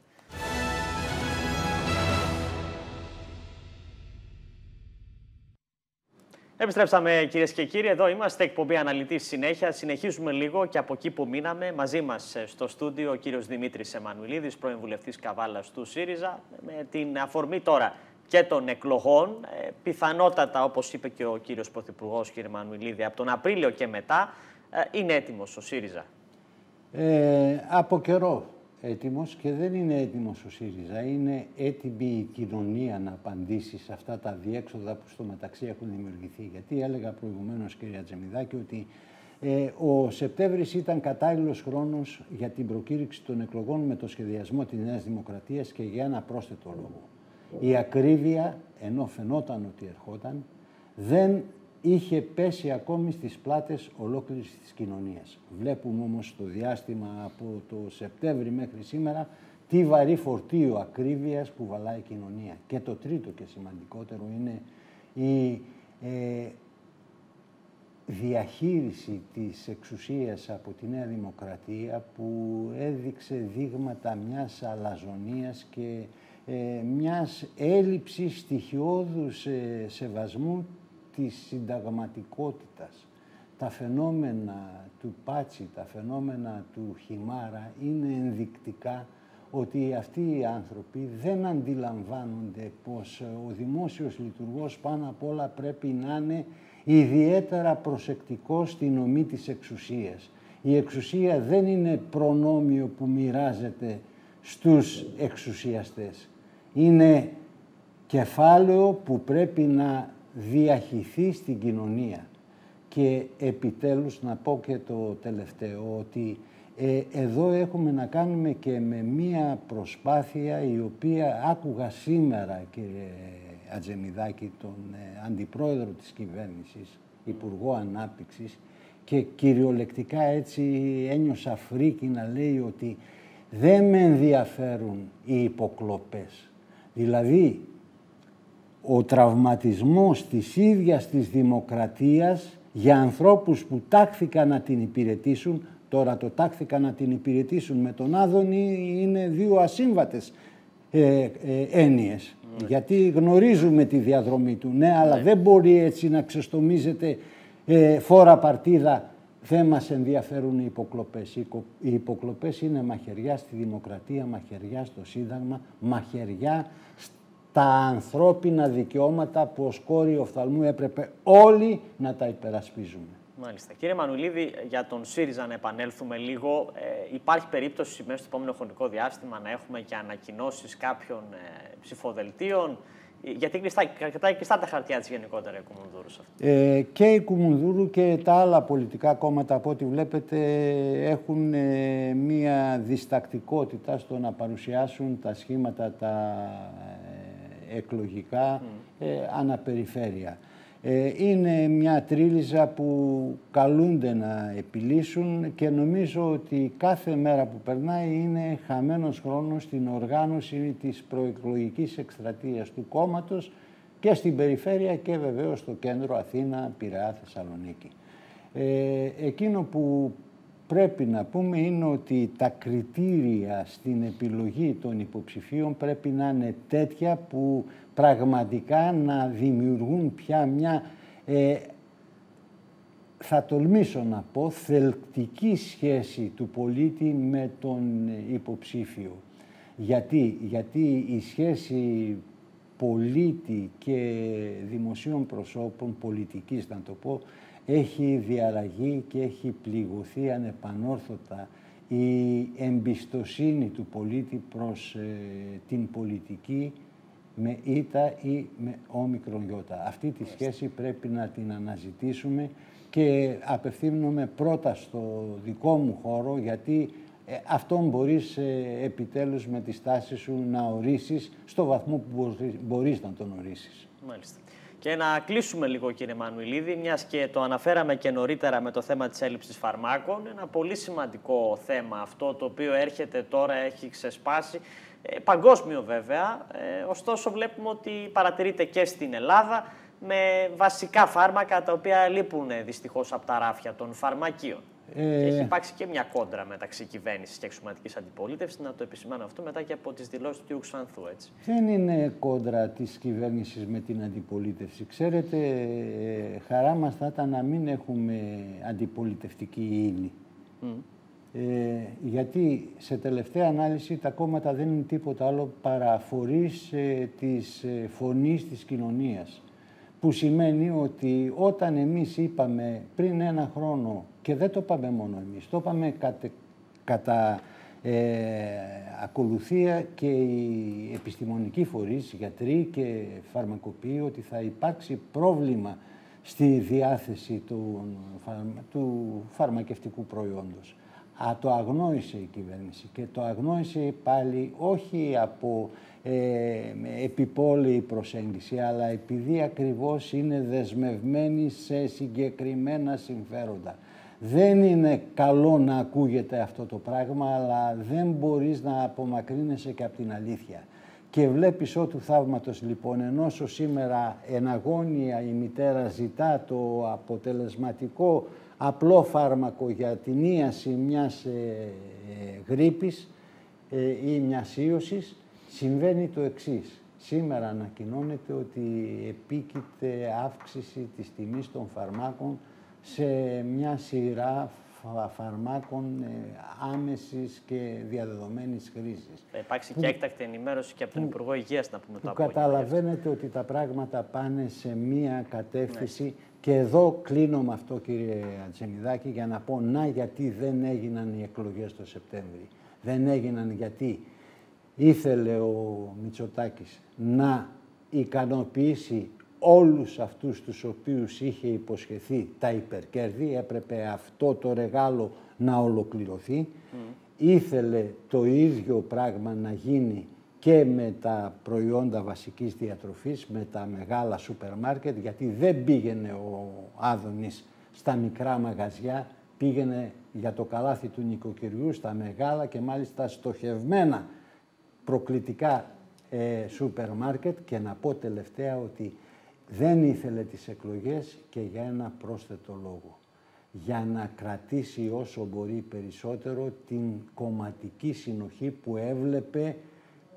Επιστρέψαμε κυρίες και κύριοι. Εδώ είμαστε, εκπομπή Αναλυτής συνέχεια. Συνεχίζουμε λίγο και από εκεί που μείναμε. Μαζί μας ε, στο στούντιο ο κύριος Δημήτρης Εμμανουιλίδη, πρώην βουλευτής Καβάλας του ΣΥΡΙΖΑ, με την αφορμή τώρα και των εκλογών. Ε, πιθανότατα, όπως είπε και ο κύριος Πρωθυπουργός, κύριε Εμμανουιλίδη, από τον Απρίλιο και μετά ε, είναι έτοιμος ο ΣΥΡΙΖΑ; Ε, από καιρό έτοιμος και δεν είναι έτοιμος ο ΣΥΡΙΖΑ. Είναι έτοιμη η κοινωνία να απαντήσει σε αυτά τα διέξοδα που στο μεταξύ έχουν δημιουργηθεί. Γιατί έλεγα προηγουμένως κυρία Τζεμιδάκη ότι ε, ο Σεπτέμβρης ήταν κατάλληλος χρόνος για την προκήρυξη των εκλογών με το σχεδιασμό της Νέας Δημοκρατίας και για ένα πρόσθετο λόγο. Η ακρίβεια, ενώ φαινόταν ότι ερχόταν, δεν είχε πέσει ακόμη στις πλάτες ολόκληρης της κοινωνίας. Βλέπουμε όμως το διάστημα από το Σεπτέμβρη μέχρι σήμερα τι βαρύ φορτίο ακρίβειας που βαλάει η κοινωνία. Και το τρίτο και σημαντικότερο είναι η ε, διαχείριση της εξουσίας από τη Νέα Δημοκρατία που έδειξε δείγματα μιας αλαζονίας και ε, μιας έλλειψης στοιχειώδους ε, σεβασμού της συνταγματικότητας. Τα φαινόμενα του Πάτσι, τα φαινόμενα του Χιμάρα είναι ενδεικτικά ότι αυτοί οι άνθρωποι δεν αντιλαμβάνονται πως ο δημόσιος λειτουργός πάνω απ' όλα πρέπει να είναι ιδιαίτερα προσεκτικός στην ομή της εξουσίας. Η εξουσία δεν είναι προνόμιο που μοιράζεται στους εξουσιαστές. Είναι κεφάλαιο που πρέπει να διαχυθεί στην κοινωνία. Και επιτέλους να πω και το τελευταίο, ότι ε, εδώ έχουμε να κάνουμε και με μία προσπάθεια η οποία άκουγα σήμερα, κύριε Ατζεμιδάκη, τον ε, Αντιπρόεδρο της Κυβέρνησης, Υπουργό Ανάπτυξης, και κυριολεκτικά έτσι ένιωσα φρίκη να λέει ότι δεν με ενδιαφέρουν οι υποκλοπές. Δηλαδή, ο τραυματισμός της ίδιας της δημοκρατίας για ανθρώπους που τάχθηκαν να την υπηρετήσουν, τώρα το τάχθηκαν να την υπηρετήσουν με τον Άδωνη είναι δύο ασύμβατες ε, ε, έννοιες. Ναι. Γιατί γνωρίζουμε τη διαδρομή του, ναι, αλλά ναι. δεν μπορεί έτσι να ξεστομίζεται ε, φόρα παρτίδα δεν μας ενδιαφέρουν οι υποκλοπές. Οι υποκλοπές είναι μαχαιριά στη δημοκρατία, μαχαιριά στο Σύνταγμα, μαχαιριά τα ανθρώπινα δικαιώματα που ως κόρη οφθαλμού έπρεπε όλοι να τα υπερασπίζουμε. Μάλιστα. Κύριε Μανουλίδη, για τον ΣΥΡΙΖΑ να επανέλθουμε λίγο. Ε, υπάρχει περίπτωση μέσα στο επόμενο χρονικό διάστημα να έχουμε και ανακοινώσεις κάποιων ε, ψηφοδελτίων; Γιατί κρατάει κλειστά τα χαρτιά της γενικότερα η Κουμουνδούρου. Ε, και η Κουμουνδούρου και τα άλλα πολιτικά κόμματα, από ό,τι βλέπετε, έχουν ε, μία διστακτικότητα στο να παρουσιάσουν τα σχήματα, τα εκλογικά, ε, αναπεριφέρεια. Ε, είναι μια τρίλιζα που καλούνται να επιλύσουν και νομίζω ότι κάθε μέρα που περνάει είναι χαμένος χρόνος στην οργάνωση της προεκλογικής εκστρατείας του κόμματος και στην περιφέρεια και βεβαίως στο κέντρο Αθήνα, Πειραιά, Θεσσαλονίκη. Ε, εκείνο που πρέπει να πούμε είναι ότι τα κριτήρια στην επιλογή των υποψηφίων πρέπει να είναι τέτοια που πραγματικά να δημιουργούν πια μια, ε, θα τολμήσω να πω, θελκτική σχέση του πολίτη με τον υποψήφιο. Γιατί, γιατί η σχέση πολίτη και δημοσίων προσώπων, πολιτικής να το πω, έχει διαραγεί και έχει πληγωθεί ανεπανόρθωτα η εμπιστοσύνη του πολίτη προς ε, την πολιτική με ήττα ή με όμικρον γιώτα. Αυτή τη σχέση πρέπει να την αναζητήσουμε και απευθύνομαι πρώτα στο δικό μου χώρο γιατί ε, αυτόν μπορείς ε, επιτέλους με τη στάση σου να ορίσεις στο βαθμό που μπορείς να τον ορίσεις. Μάλιστα. Και να κλείσουμε λίγο, κύριε Μανουηλίδη, μιας και το αναφέραμε και νωρίτερα με το θέμα της έλλειψης φαρμάκων. Ένα πολύ σημαντικό θέμα αυτό το οποίο έρχεται τώρα, έχει ξεσπάσει. Ε, παγκόσμιο βέβαια, ε, ωστόσο βλέπουμε ότι παρατηρείται και στην Ελλάδα με βασικά φάρμακα τα οποία λείπουν δυστυχώς από τα ράφια των φαρμακείων. Ε... Έχει υπάρξει και μια κόντρα μεταξύ κυβέρνησης και εξωματικής αντιπολίτευσης. Να το επισημάνω αυτό μετά και από τις δηλώσεις του κ. Ξανθού. Έτσι. Δεν είναι κόντρα της κυβέρνησης με την αντιπολίτευση. Ξέρετε, ε, χαρά μας θα ήταν να μην έχουμε αντιπολιτευτική ύλη. Ε, γιατί σε τελευταία ανάλυση τα κόμματα δεν είναι τίποτα άλλο παρά φορείς ε, της ε, φωνής της κοινωνίας. Που σημαίνει ότι όταν εμείς είπαμε πριν ένα χρόνο και δεν το πάμε μόνο εμείς, το είπαμε κατά ε, ακολουθία και οι επιστημονικοί φορείς, γιατροί και φαρμακοποιοί ότι θα υπάρξει πρόβλημα στη διάθεση του, του φαρμακευτικού προϊόντος. Α, το αγνόησε η κυβέρνηση και το αγνόησε πάλι όχι από ε, επιπόλαιη προσέγγιση, αλλά επειδή ακριβώς είναι δεσμευμένη σε συγκεκριμένα συμφέροντα. Δεν είναι καλό να ακούγεται αυτό το πράγμα, αλλά δεν μπορείς να απομακρύνεσαι και από την αλήθεια. Και βλέπεις ότου θαύματος λοιπόν, ενώ σήμερα εναγώνια η μητέρα ζητά το αποτελεσματικό απλό φάρμακο για την ίαση μιας ε, ε γρήπης ε, ή μιας ίωσης, συμβαίνει το εξής. Σήμερα ανακοινώνεται ότι επίκειται αύξηση της τιμής των φαρμάκων σε μια σειρά φαρμάκων ε, άμεσης και διαδεδομένης χρήσης. Θα υπάρξει και έκτακτη ενημέρωση και από τον Υπουργό Υγείας να πούμε το Καταλαβαίνετε ότι τα πράγματα πάνε σε μία κατεύθυνση ναι. Και εδώ κλείνω με αυτό κύριε Ατζεμιδάκη για να πω να γιατί δεν έγιναν οι εκλογές το Σεπτέμβρη. Δεν έγιναν γιατί ήθελε ο Μητσοτάκης να ικανοποιήσει όλους αυτούς τους οποίους είχε υποσχεθεί τα υπερκέρδη, έπρεπε αυτό το ρεγάλο να ολοκληρωθεί. Ήθελε το ίδιο πράγμα να γίνει και με τα προϊόντα βασικής διατροφής, με τα μεγάλα σούπερ μάρκετ, γιατί δεν πήγαινε ο Άδωνης στα μικρά μαγαζιά, πήγαινε για το καλάθι του νοικοκυριού στα μεγάλα και μάλιστα στοχευμένα προκλητικά ε, σούπερ μάρκετ και να πω τελευταία ότι δεν ήθελε τις εκλογές και για ένα πρόσθετο λόγο. Για να κρατήσει όσο μπορεί περισσότερο την κομματική συνοχή που έβλεπε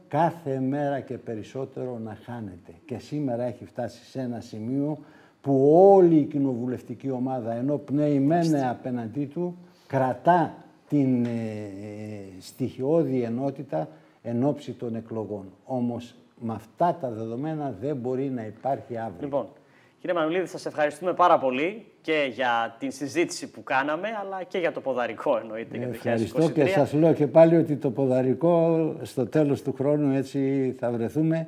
κάθε μέρα και περισσότερο να χάνεται. Και σήμερα έχει φτάσει σε ένα σημείο που όλη η κοινοβουλευτική ομάδα, ενώ πνεημένε απέναντί του, κρατά την ε, ε, στοιχειώδη ενότητα εν ώψη των εκλογών. Όμως με αυτά τα δεδομένα δεν μπορεί να υπάρχει αύριο. Λοιπόν, κύριε Μανουλίδη, σας ευχαριστούμε πάρα πολύ και για την συζήτηση που κάναμε, αλλά και για το ποδαρικό εννοείται για το Ευχαριστώ και σας λέω και πάλι ότι το ποδαρικό στο τέλος του χρόνου έτσι θα βρεθούμε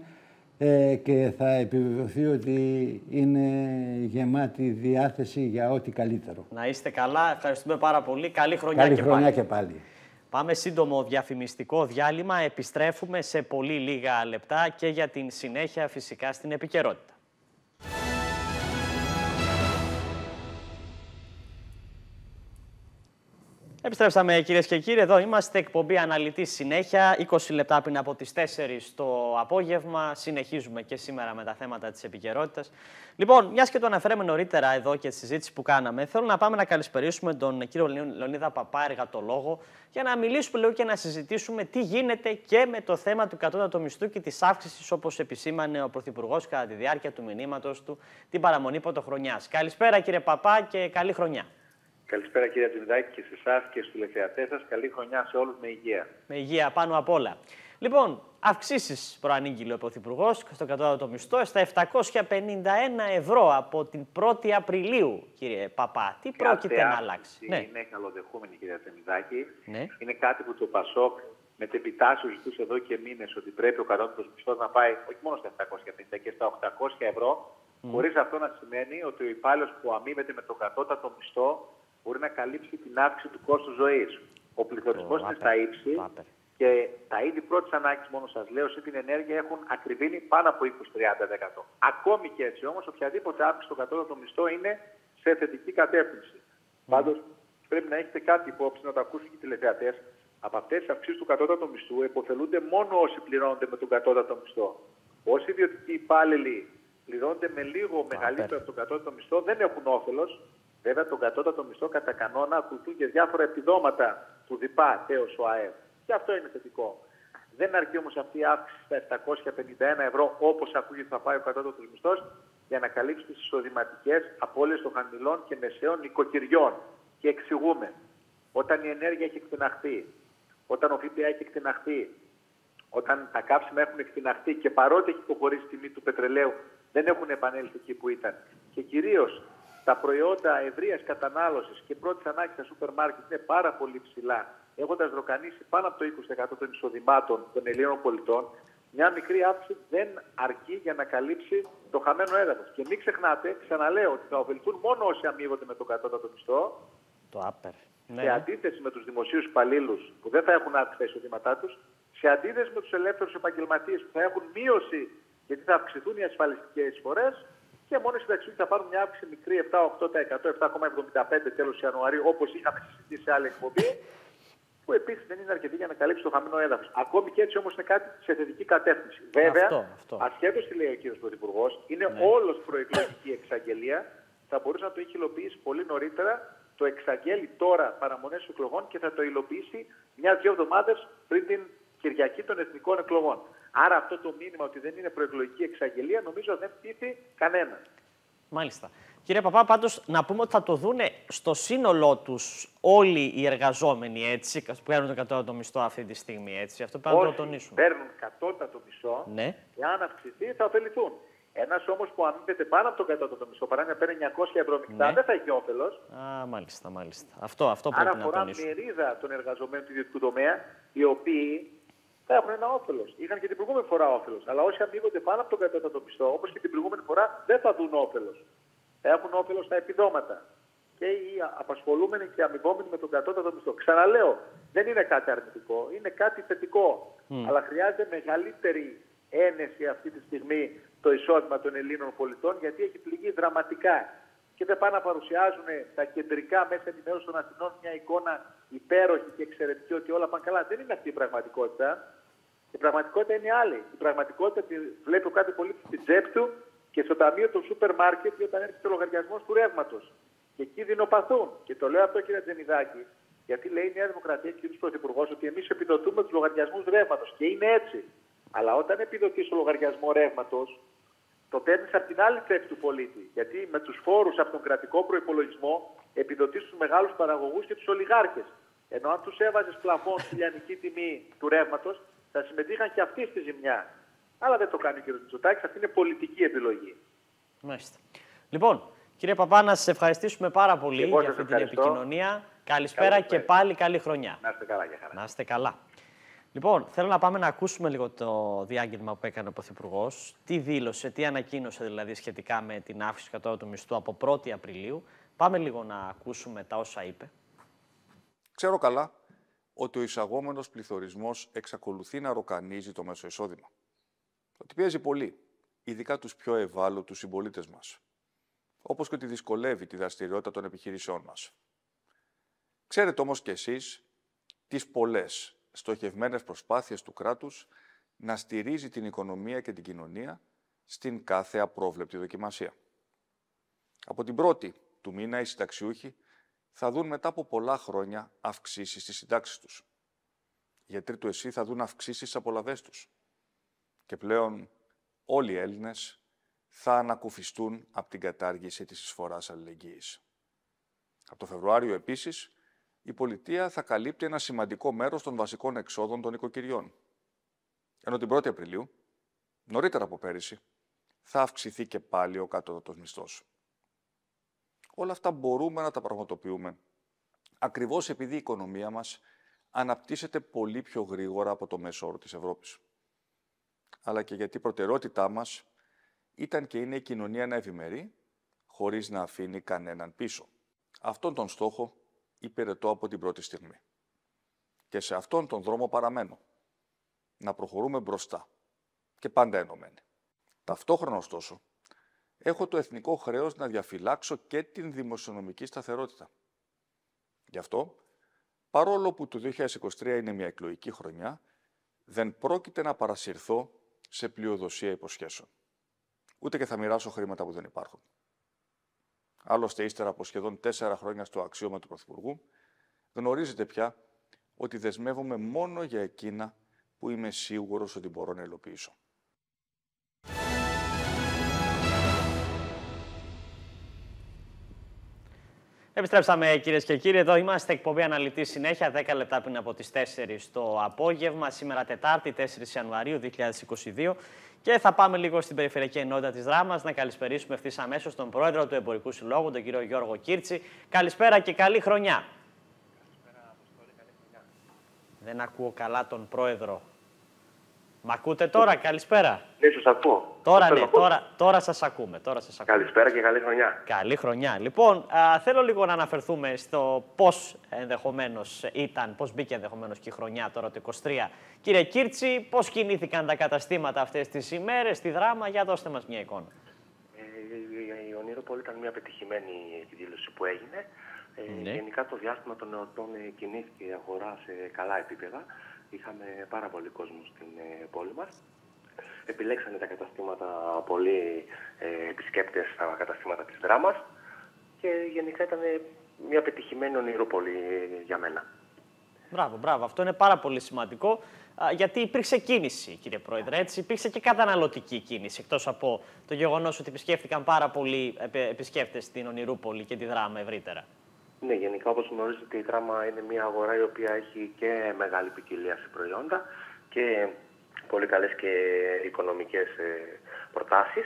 ε, και θα επιβεβαιωθεί ότι είναι γεμάτη διάθεση για ό,τι καλύτερο. Να είστε καλά, ευχαριστούμε πάρα πολύ. Καλή χρονιά, Καλή χρονιά Και πάλι. Πάμε σύντομο διαφημιστικό διάλειμμα. Επιστρέφουμε σε πολύ λίγα λεπτά και για την συνέχεια φυσικά στην επικαιρότητα. Επιστρέψαμε κυρίες και κύριοι. Εδώ είμαστε. Εκπομπή αναλυτή συνέχεια. 20 λεπτά πριν από τις 4 το απόγευμα. Συνεχίζουμε και σήμερα με τα θέματα της επικαιρότητας. Λοιπόν, μιας και το αναφέραμε νωρίτερα εδώ και τη συζήτηση που κάναμε, θέλω να πάμε να καλησπερίσουμε τον κύριο Λεωνίδα Παπά, εργατολόγο, για να μιλήσουμε λίγο και να συζητήσουμε τι γίνεται και με το θέμα του κατώτατου μισθού και της αύξησης, όπως επισήμανε ο Πρωθυπουργός κατά τη διάρκεια του μηνύματος του την παραμονή πρωτοχρονιάς. Καλησπέρα κύριε Παπά και καλή χρονιά. Καλησπέρα κύριε Τζιμιδάκη και σε εσάς και στους τηλεθεατές σας. Καλή χρονιά σε όλους με υγεία. Με υγεία πάνω απ' όλα. Λοιπόν, αυξήσεις προανήγγειλε ο Πρωθυπουργός στο κατώτατο μισθό στα 751 ευρώ από την 1η Απριλίου, κύριε Παπά. Τι πρόκειται να αλλάξει; Ναι. Είναι καλοδεχούμενη, κύριε Τζιμιδάκη. Ναι. Είναι κάτι που το Πασόκ με τεπιτάσιο ζητούσε εδώ και μήνες ότι πρέπει ο κατώτατος μισθός να πάει όχι μόνο στα 750 και στα 800 ευρώ. Mm. Χωρίς αυτό να σημαίνει ότι ο υπάλληλος που αμείβεται με το κατώτατο μισθό μπορεί να καλύψει την αύξηση του κόστου ζωής. Ο πληθωρισμός είναι στα ύψη και τα είδη πρώτης ανάγκης, μόνο σας λέω, σε την ενέργεια έχουν ακριβήνει πάνω από 20-30%. Ακόμη και έτσι όμως, οποιαδήποτε αύξηση στο κατώτατο μισθό είναι σε θετική κατεύθυνση. Mm. Πάντως, πρέπει να έχετε κάτι υπόψη, να το ακούσουν και οι τηλεθεατές. Από αυτές τις αυξήσεις του κατώτατου μισθού υποφελούνται μόνο όσοι πληρώνονται με τον κατώτατο μισθό. Όσοι ιδιωτικοί υπάλληλοι πληρώνονται με λίγο μεγαλύτερο από τον κατώτατο μισθό δεν έχουν όφελος Βέβαια, τον κατώτατο μισθό κατά κανόνα ακολουθούν και διάφορα επιδόματα του ΔΙΠΑ, τέο ΟΑΕ. Και αυτό είναι θετικό. Δεν αρκεί όμως αυτή η αύξηση στα 751 ευρώ, όπως ακούγεται θα πάει ο κατώτατος μισθός, για να καλύψει τις εισοδηματικές απώλειες των χαμηλών και μεσαίων νοικοκυριών. Και εξηγούμε, όταν η ενέργεια έχει εκτεναχθεί, όταν ο ΦΠΑ έχει εκτεναχθεί, όταν τα κάψιμα έχουν εκτεναχθεί και παρότι έχει υποχωρήσει η τιμή του πετρελαίου, δεν έχουν επανέλθει εκεί που ήταν. Και κυρίως τα προϊόντα ευρείας κατανάλωσης και πρώτης ανάγκης στα σούπερ μάρκετ είναι πάρα πολύ ψηλά, έχοντας ροκανίσει πάνω από το 20% των εισοδημάτων των Ελλήνων πολιτών, μια μικρή αύξηση δεν αρκεί για να καλύψει το χαμένο έδαφος. Και μην ξεχνάτε, ξαναλέω, ότι θα ωφεληθούν μόνο όσοι αμείβονται με το κατώτατο μισθό. Το άπερ. Σε ναι. αντίθεση με τους δημοσίους υπαλλήλους που δεν θα έχουν αύξηση τα εισοδήματά τους, σε αντίθεση με τους ελεύθερους επαγγελματίες που θα έχουν μείωση γιατί θα αυξηθούν οι ασφαλιστικές εισφορέ και μόνο οι συνταξιούχοι θα πάρουν μια αύξηση μικρή 7-8%, 7,75 τέλος Ιανουαρίου, όπως είχαμε συζητήσει σε άλλη εκπομπή, που επίσης δεν είναι αρκετή για να καλύψει το χαμηλό έδαφος. Ακόμη και έτσι όμως είναι κάτι σε θετική κατεύθυνση. Βέβαια, ασχέτως τι λέει ο κ. Πρωθυπουργός, είναι ναι. όλος προεκλογική εξαγγελία. Θα μπορούσε να το έχει υλοποιήσει πολύ νωρίτερα. Το εξαγγέλει τώρα παραμονές εκλογών και θα το υλοποιήσει μια-δυο εβδομάδες πριν την Κυριακή των Εθνικών Εκλογών. Άρα αυτό το μήνυμα ότι δεν είναι προεκλογική εξαγγελία νομίζω δεν πείθει κανένα. Μάλιστα. Κύριε Παπά, πάντως να πούμε ότι θα το δούνε στο σύνολό τους όλοι οι εργαζόμενοι έτσι, που παίρνουν το κατώτατο μισθό αυτή τη στιγμή. Έτσι. Αυτό πρέπει να το τονίσουμε. παίρνουν κατώτατο μισθό, ναι. εάν αυξηθεί θα ωφεληθούν. Ένας όμως που αμήνεται πάνω από τον κατώτατο μισθό, παράδειγμα παίρνει 900 ευρώ μισθά, ναι. δεν θα έχει όφελος. Α, μάλιστα, μάλιστα. Αυτό, αυτό πρέπει Άρα να τονίσουμε. Άρα αφορά μερίδα των εργαζομένων του ιδιωτικού τομέα, οι οποίοι θα έχουν ένα όφελος. Είχαν και την προηγούμενη φορά όφελος. Αλλά όσοι αμείβονται πάνω από τον κατώτατο μισθό, όπως και την προηγούμενη φορά, δεν θα δουν όφελος. Θα έχουν όφελος στα επιδόματα. Και οι απασχολούμενοι και αμοιβόμενοι με τον κατώτατο μισθό. Ξαναλέω, δεν είναι κάτι αρνητικό, είναι κάτι θετικό. Αλλά χρειάζεται μεγαλύτερη ένεση αυτή τη στιγμή το εισόδημα των Ελλήνων πολιτών, γιατί έχει πληγεί δραματικά. Και δεν πάνε να παρουσιάζουν τα κεντρικά μέσα ενημέρωσης των Αθηνών μια εικόνα υπέροχη και εξαιρετική ότι όλα πάνε καλά. Δεν είναι αυτή η πραγματικότητα. Η πραγματικότητα είναι άλλη. Η πραγματικότητα τη βλέπει ο κάθε πολίτης στην τσέπη του και στο ταμείο του σούπερ μάρκετ όταν έρχεται ο λογαριασμός του ρεύματος. Και εκεί δεινοπαθούν. Και το λέω αυτό κύριε Τζεμιδάκη, γιατί λέει η Νέα Δημοκρατία και ο Πρωθυπουργός ότι εμείς επιδοτούμε τους λογαριασμούς ρεύματος. Και είναι έτσι. Αλλά όταν επιδοτείς το λογαριασμό ρεύματος, το παίρνεις από την άλλη τσέπη του πολίτη. Γιατί με τους φόρους από τον κρατικό προπολογισμό επιδοτείς τους μεγάλους παραγωγούς και τους ολιγάρχες. Ενώ αν τους έβαζες πλαφόν στη λιανική τιμή του ρεύματος, θα συμμετείχαν και αυτοί στη ζημιά. Αλλά δεν το κάνει ο κ. Μητσοτάκης, αυτή είναι πολιτική επιλογή. Μάλιστα. Λοιπόν, κύριε Παπά, να σας ευχαριστήσουμε πάρα πολύ για αυτή την επικοινωνία. Καλησπέρα και πάλι καλή χρονιά. Να είστε καλά, για χαρά. Να είστε καλά. Λοιπόν, θέλω να πάμε να ακούσουμε λίγο το διάγγελμα που έκανε ο Πρωθυπουργός. Τι δήλωσε, τι ανακοίνωσε δηλαδή σχετικά με την αύξηση κατά του μισθού από 1η Απριλίου. Πάμε λίγο να ακούσουμε τα όσα είπε. Ξέρω καλά ότι ο εισαγόμενος πληθωρισμός εξακολουθεί να ροκανίζει το μέσο εισόδημα. Ότι πιέζει πολύ, ειδικά τους πιο ευάλωτους συμπολίτες μας. Όπως και ότι δυσκολεύει τη δραστηριότητα των επιχειρήσεών μας. Ξέρετε όμως και εσείς τις πολλές στοχευμένες προσπάθειες του κράτους να στηρίζει την οικονομία και την κοινωνία στην κάθε απρόβλεπτη δοκιμασία. Από την πρώτη του μήνα οι συνταξιούχοι θα δουν μετά από πολλά χρόνια αυξήσεις στις συντάξεις τους. Οι γιατροί του ΕΣΥ θα δουν αυξήσεις στις απολαβές τους. Και πλέον όλοι οι Έλληνες θα ανακουφιστούν από την κατάργηση της εισφοράς αλληλεγγύης. Από το Φεβρουάριο επίσης, η πολιτεία θα καλύπτει ένα σημαντικό μέρος των βασικών εξόδων των οικοκυριών. Ενώ την 1η Απριλίου, νωρίτερα από πέρυσι, θα αυξηθεί και πάλι ο κατώτατος μισθός. Όλα αυτά μπορούμε να τα πραγματοποιούμε, ακριβώς επειδή η οικονομία μας αναπτύσσεται πολύ πιο γρήγορα από το μέσο όρο της Ευρώπης. Αλλά και γιατί η προτεραιότητά μας ήταν και είναι η κοινωνία να ευημερεί, χωρίς να αφήνει κανέναν πίσω. Αυτόν τον στόχο υπηρετώ από την πρώτη στιγμή. Και σε αυτόν τον δρόμο παραμένω. Να προχωρούμε μπροστά και πάντα ενωμένοι. Ταυτόχρονα, ωστόσο, έχω το εθνικό χρέος να διαφυλάξω και την δημοσιονομική σταθερότητα. Γι' αυτό, παρόλο που το 2023 είναι μια εκλογική χρονιά, δεν πρόκειται να παρασυρθώ σε πλειοδοσία υποσχέσεων. Ούτε και θα μοιράσω χρήματα που δεν υπάρχουν. Άλλωστε, ύστερα από σχεδόν τέσσερα χρόνια στο αξίωμα του Πρωθυπουργού, γνωρίζετε πια ότι δεσμεύομαι μόνο για εκείνα που είμαι σίγουρος ότι μπορώ να υλοποιήσω. Επιστρέψαμε κυρίες και κύριοι. Εδώ είμαστε εκπομπή αναλυτή συνέχεια, 10 λεπτά πριν από τις 4 το απόγευμα. Σήμερα Τετάρτη, 4 Ιανουαρίου 2022. Και θα πάμε λίγο στην περιφερειακή ενότητα της Δράμας να καλησπερίσουμε ευθύς αμέσως τον πρόεδρο του Εμπορικού Συλλόγου, τον κύριο Γιώργο Κίρτσι. Καλησπέρα και καλή χρονιά. Καλησπέρα, Αποστόλη, καλή χρονιά. Δεν ακούω καλά τον πρόεδρο. Μ' ακούτε τώρα, καλησπέρα. Ναι, σας ακούω. Τώρα ναι, τώρα, τώρα σας ακούμε. Τώρα σας ακούμε. Καλησπέρα και καλή χρονιά. Καλή χρονιά. Λοιπόν, α, θέλω λίγο να αναφερθούμε στο πώς ενδεχομένως ήταν, πώς μπήκε ενδεχομένως και η χρονιά τώρα το 23. Κύριε Κίρτσι, πώς κινήθηκαν τα καταστήματα αυτές τις ημέρες, στη δράμα, για δώστε μας μια εικόνα. Ε, η Ονείροπολη ήταν μια πετυχημένη εκδήλωση που έγινε. Ε, ναι. Γενικά το διάστημα των εορτών ε, κινήθηκε η αγορά σε καλά επίπεδα. Είχαμε πάρα πολύ κόσμο στην ε, πόλη μας. Επιλέξανε τα καταστήματα πολύ ε, επισκέπτες στα καταστήματα της δράμας και γενικά ήταν μια πετυχημένη ονειροπολή για μένα. Μπράβο, μπράβο. Αυτό είναι πάρα πολύ σημαντικό γιατί υπήρξε κίνηση, κύριε Πρόεδρε. Έτσι, υπήρξε και καταναλωτική κίνηση, εκτός από το γεγονός ότι επισκέφτηκαν πάρα πολλοί επισκέπτες στην Ονειρούπολη και τη δράμα ευρύτερα. Ναι, γενικά όπως γνωρίζετε η Τράμα είναι μια αγορά η οποία έχει και μεγάλη ποικιλία σε προϊόντα και πολύ καλές και οικονομικές ε, προτάσεις.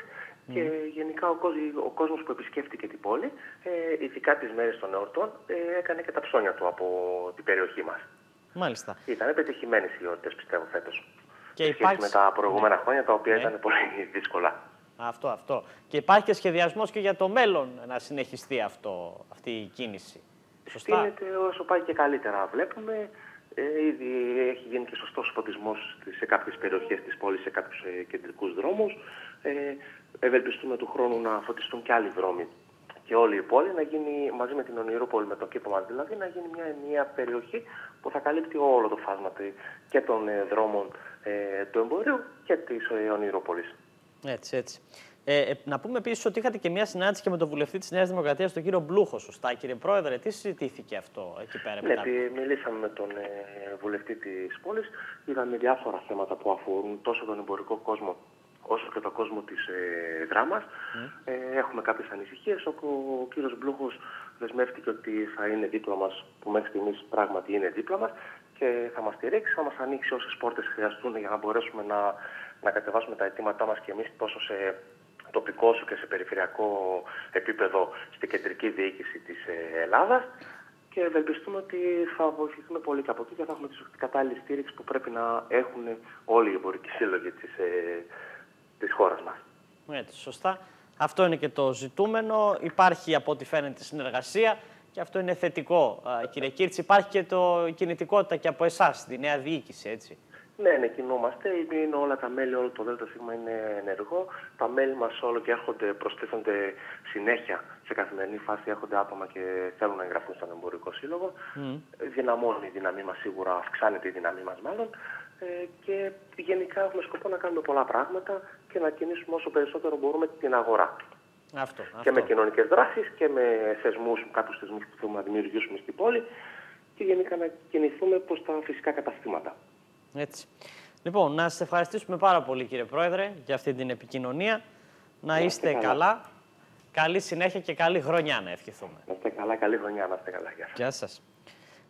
Και γενικά ο, κόσμος, ο κόσμος που επισκέφτηκε την πόλη, ε, ειδικά τις μέρες των εορτών, ε, έκανε και τα ψώνια του από την περιοχή μας. Μάλιστα. Ήταν πετυχημένες οι εορτές πιστεύω φέτος. Και υπάρχει... με τα προηγούμενα ναι. χρόνια τα οποία ναι. ήταν πολύ δύσκολα. Αυτό, αυτό. Και υπάρχει και σχεδιασμός και για το μέλλον να συνεχιστεί αυτό, αυτή η κίνηση. Σωστά. Στείνεται όσο πάει και καλύτερα. Βλέπουμε, ε, ήδη έχει γίνει και σωστός φωτισμός σε κάποιες περιοχές της πόλης, σε κάποιους ε, κεντρικούς δρόμους. Ε, ευελπιστούμε του χρόνου να φωτιστούν και άλλοι δρόμοι και όλη η πόλη να γίνει μαζί με την Ονειρούπολη, με το κήπο μας δηλαδή, να γίνει μια ενιαία περιοχή που θα καλύπτει όλο το φάσμα και των ε, δρόμων ε, του εμπορίου και της ε, Ονειρούπολης. Έτσι, έτσι. Ε, ε, να πούμε επίσης ότι είχατε και μια συνάντηση και με τον βουλευτή της Νέας Δημοκρατίας, τον κύριο Μπλούχο. Σωστά, κύριε Πρόεδρε, τι συζητήθηκε αυτό εκεί πέρα. Ναι, μετά. μιλήσαμε με τον ε, βουλευτή της πόλης. Είδαμε διάφορα θέματα που αφορούν τόσο τον εμπορικό κόσμο όσο και τον κόσμο της ε, δράμα. Ε, έχουμε κάποιες ανησυχίες, όπου ο κύριος Μπλούχος δεσμεύτηκε ότι θα είναι δίπλα μας, που μέχρι στιγμής πράγματι είναι δίπλα μας και θα μας στηρίξει, θα μας ανοίξει όσες πόρτες χρειαστούν για να μπορέσουμε να, να κατεβάσουμε τα αιτήματά μας και εμείς τόσο σε τοπικό όσο και σε περιφερειακό επίπεδο στην κεντρική διοίκηση της ε, Ελλάδας και ευελπιστούμε ότι θα βοηθηθούμε πολύ και από εκεί και θα έχουμε τη κατάλληλη στήριξη που πρέπει να έχουν όλοι οι εμπορικοί σύλλογοι της, ε, της χώρας μας. Έτσι, σωστά. Αυτό είναι και το ζητούμενο. Υπάρχει από ό,τι φαίνεται συνεργασία και αυτό είναι θετικό, κύριε Κίρτς. Υπάρχει και το κινητικότητα και από εσάς, τη νέα διοίκηση, έτσι. Ναι, ναι, κινούμαστε. Είναι όλα τα μέλη, όλο το ΔΣ είναι ενεργό. Τα μέλη μας όλο και έρχονται, προστίθενται συνέχεια σε καθημερινή φάση. Έρχονται άτομα και θέλουν να εγγραφούν στον εμπορικό σύλλογο. Mm. Δυναμώνει η δύναμή μας σίγουρα, αυξάνεται η δύναμή μας μάλλον. Ε, και γενικά έχουμε σκοπό να κάνουμε πολλά πράγματα και να κινήσουμε όσο περισσότερο μπορούμε την αγορά. Αυτό, και με κοινωνικές δράσεις και με θεσμούς, κάποιους θεσμούς που θέλουμε να δημιουργήσουμε στην πόλη και γενικά να κινηθούμε προς τα φυσικά καταστήματα. Έτσι. Λοιπόν, να σας ευχαριστήσουμε πάρα πολύ κύριε Πρόεδρε για αυτή την επικοινωνία. Να είστε καλά. καλά. Καλή συνέχεια και καλή χρονιά να ευχηθούμε. Να είστε καλά, καλή χρονιά, να είστε καλά. Γεια σας.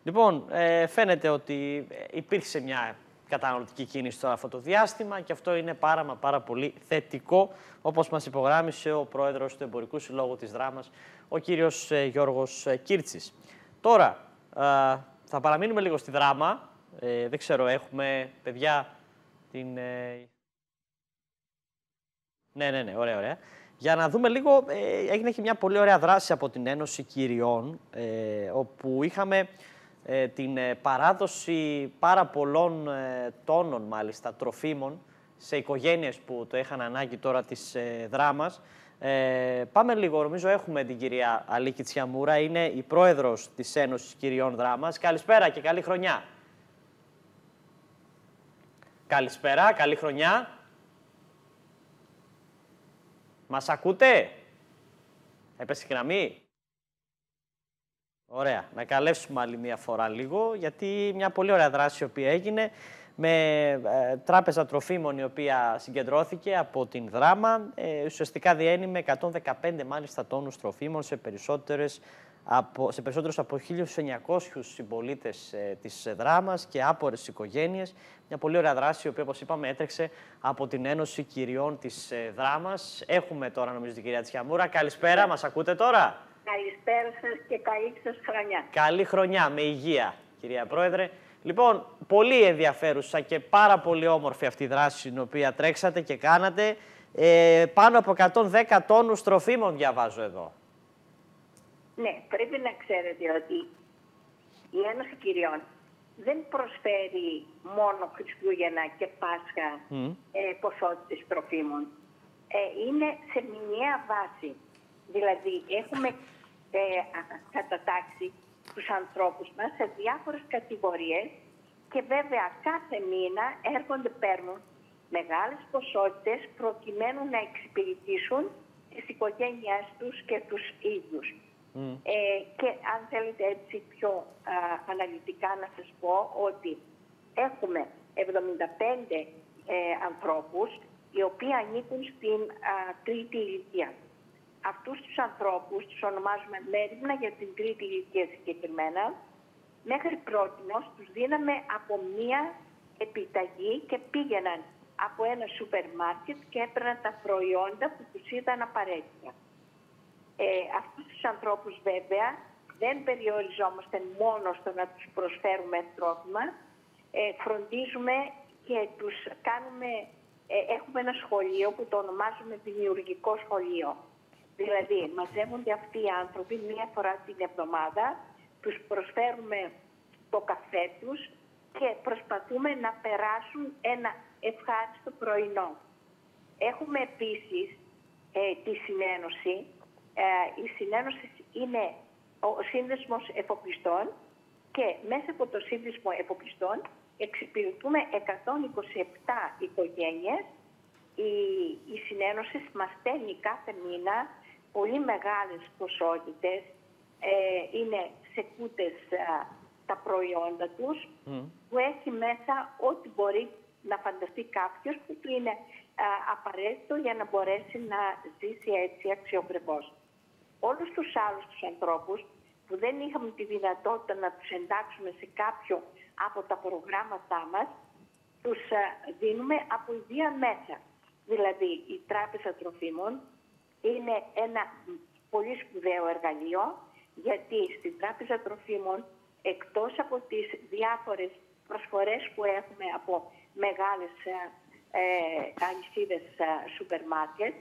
Λοιπόν, ε, φαίνεται ότι υπήρξε μια καταναλωτική κίνηση τώρα αυτό το διάστημα και αυτό είναι πάρα μα πάρα πολύ θετικό, όπως μας υπογράμμισε ο πρόεδρος του Εμπορικού Συλλόγου της Δράμας, ο κύριος ε, Γιώργος ε, Κίρτσης. Τώρα, ε, θα παραμείνουμε λίγο στη Δράμα. Δεν ξέρω, έχουμε παιδιά την... Ναι, ναι, ναι, ωραία, ωραία. Για να δούμε λίγο, έγινε και μια πολύ ωραία δράση από την Ένωση Κυριών, όπου είχαμε ε, την ε, παράδοση πάρα πολλών ε, τόνων μάλιστα τροφίμων σε οικογένειες που το είχαν ανάγκη τώρα της δράμας. Ε, πάμε λίγο, νομίζω έχουμε την κυρία Αλίκη Τσιαμούρα, είναι η πρόεδρος της Ένωσης Κυριών Δράμας. Καλησπέρα και καλή χρονιά. Καλησπέρα, καλή χρονιά. Μας ακούτε; Έπεσε η γραμμή; Ωραία. Να καλέσουμε άλλη μία φορά λίγο, γιατί μια πολύ ωραία δράση η οποία έγινε με ε, τράπεζα τροφίμων η οποία συγκεντρώθηκε από την Δράμα. Ε, ουσιαστικά διένει με 115 μάλιστα τόνους τροφίμων σε περισσότερες από, σε περισσότερους από 1.900 συμπολίτες ε, της Δράμας και άπορες οικογένειες. Μια πολύ ωραία δράση, η οποία, όπως είπαμε, έτρεξε από την Ένωση Κυριών της ε, Δράμας. Έχουμε τώρα, νομίζω, την κυρία Τσιαμούρα. Καλησπέρα, μας ακούτε τώρα; Καλησπέρα σας και καλή σας χρονιά. Καλή χρονιά, με υγεία, κυρία Πρόεδρε. Λοιπόν, πολύ ενδιαφέρουσα και πάρα πολύ όμορφη αυτή η δράση την οποία τρέξατε και κάνατε. Ε, πάνω από 110 τόνους τροφίμων διαβάζω εδώ. Ναι, πρέπει να ξέρετε ότι η Ένωση Κυριών δεν προσφέρει μόνο Χριστούγεννα και Πάσχα mm. ε, ποσότητες τροφίμων. Ε, είναι σε μηνιαία βάση. Δηλαδή, έχουμε ε, κατατάξει τους ανθρώπους μας σε διάφορες κατηγορίες και βέβαια κάθε μήνα έρχονται, παίρνουν μεγάλες ποσότητες προκειμένου να εξυπηρετήσουν τις οικογένειές τους και τους ίδιους. Ε, και αν θέλετε έτσι πιο αναλυτικά να σας πω ότι έχουμε 75 ε, ανθρώπους οι οποίοι ανήκουν στην τρίτη ηλικία. Αυτούς τους ανθρώπους τους ονομάζουμε μέρημνα για την τρίτη ηλικία συγκεκριμένα. Μέχρι πρώτη τους δίναμε από μία επιταγή και πήγαιναν από ένα σούπερ μάρκετ και έπαιρναν τα προϊόντα που τους ήταν απαραίτητα. Ε, αυτούς τους ανθρώπους βέβαια δεν περιοριζόμαστε μόνο στο να τους προσφέρουμε τρόφιμα, ε, φροντίζουμε και τους κάνουμε, ε, έχουμε ένα σχολείο που το ονομάζουμε δημιουργικό σχολείο. Δηλαδή, μαζεύονται αυτοί οι άνθρωποι μία φορά την εβδομάδα, τους προσφέρουμε το καφέ τους και προσπαθούμε να περάσουν ένα ευχάριστο πρωινό. Έχουμε επίσης ε, τη συνένωση. Ε, η συνένωση είναι ο σύνδεσμος εφοπλιστών και μέσα από το σύνδεσμο εφοπλιστών εξυπηρετούμε 127 οικογένειες. Η, η συνένωση μας στέλνει κάθε μήνα πολύ μεγάλες ποσότητες, ε, είναι σε κούτες ε, τα προϊόντα τους, που έχει μέσα ό,τι μπορεί να φανταστεί κάποιος που του είναι ε, απαραίτητο για να μπορέσει να ζήσει έτσι αξιοπρεπώς. Όλους τους άλλους τους ανθρώπους που δεν είχαμε τη δυνατότητα να τους εντάξουμε σε κάποιο από τα προγράμματά μας, τους δίνουμε από ιδία μέσα. Δηλαδή η Τράπεζα Τροφίμων είναι ένα πολύ σπουδαίο εργαλείο γιατί στην Τράπεζα Τροφίμων εκτός από τις διάφορες προσφορές που έχουμε από μεγάλες ε, ε αλυσίδες ε, σούπερ μάρκετ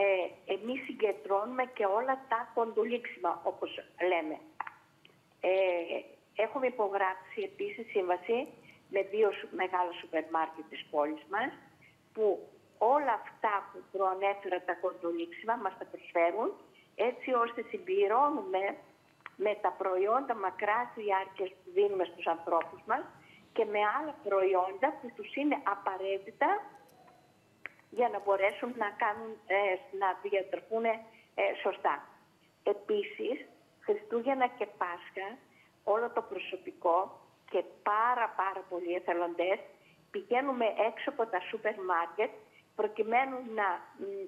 ε, εμείς συγκεντρώνουμε και όλα τα κοντολίξιμα όπως λέμε. Ε, έχουμε υπογράψει επίσης σύμβαση με δύο μεγάλα σούπερ μάρκετ της πόλης μας, που όλα αυτά που προανέφερα τα κοντολήψιμα μας τα προσφέρουν, έτσι ώστε συμπληρώνουμε με τα προϊόντα μακράς διάρκειας που δίνουμε στους ανθρώπους μας και με άλλα προϊόντα που τους είναι απαραίτητα για να μπορέσουν να, κάνουν, ε, να διατροφούν ε, σωστά. Επίσης, Χριστούγεννα και Πάσχα, όλο το προσωπικό και πάρα πάρα πολλοί εθελοντές πηγαίνουμε έξω από τα σούπερ μάρκετ προκειμένου να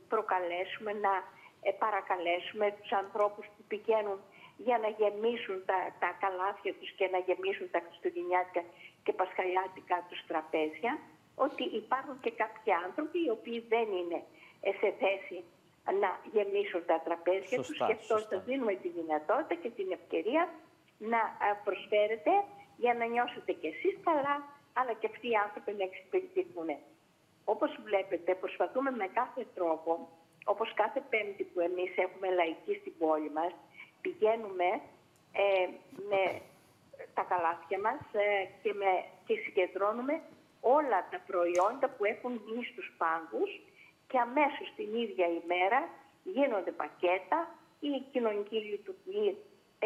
προκαλέσουμε, να ε, παρακαλέσουμε τους ανθρώπους που πηγαίνουν για να γεμίσουν τα, τα καλάθια τους και να γεμίσουν τα χριστουγεννιάτικα και πασχαλιάτικα τους τραπέζια, ότι υπάρχουν και κάποιοι άνθρωποι οι οποίοι δεν είναι σε θέση να γεμίσουν τα τραπέζια τους και αυτό θα δίνουμε τη δυνατότητα και την ευκαιρία να προσφέρετε για να νιώσετε κι εσείς καλά, αλλά και αυτοί οι άνθρωποι να εξυπηρετηθούν. Όπως βλέπετε, προσπαθούμε με κάθε τρόπο, όπως κάθε πέμπτη που εμείς έχουμε λαϊκή στην πόλη μας, πηγαίνουμε ε, με τα καλάθια μας ε, και, με, και συγκεντρώνουμε όλα τα προϊόντα που έχουν βγει στους πάγκους και αμέσως την ίδια ημέρα γίνονται πακέτα ή οι κοινωνικοί λειτουργοί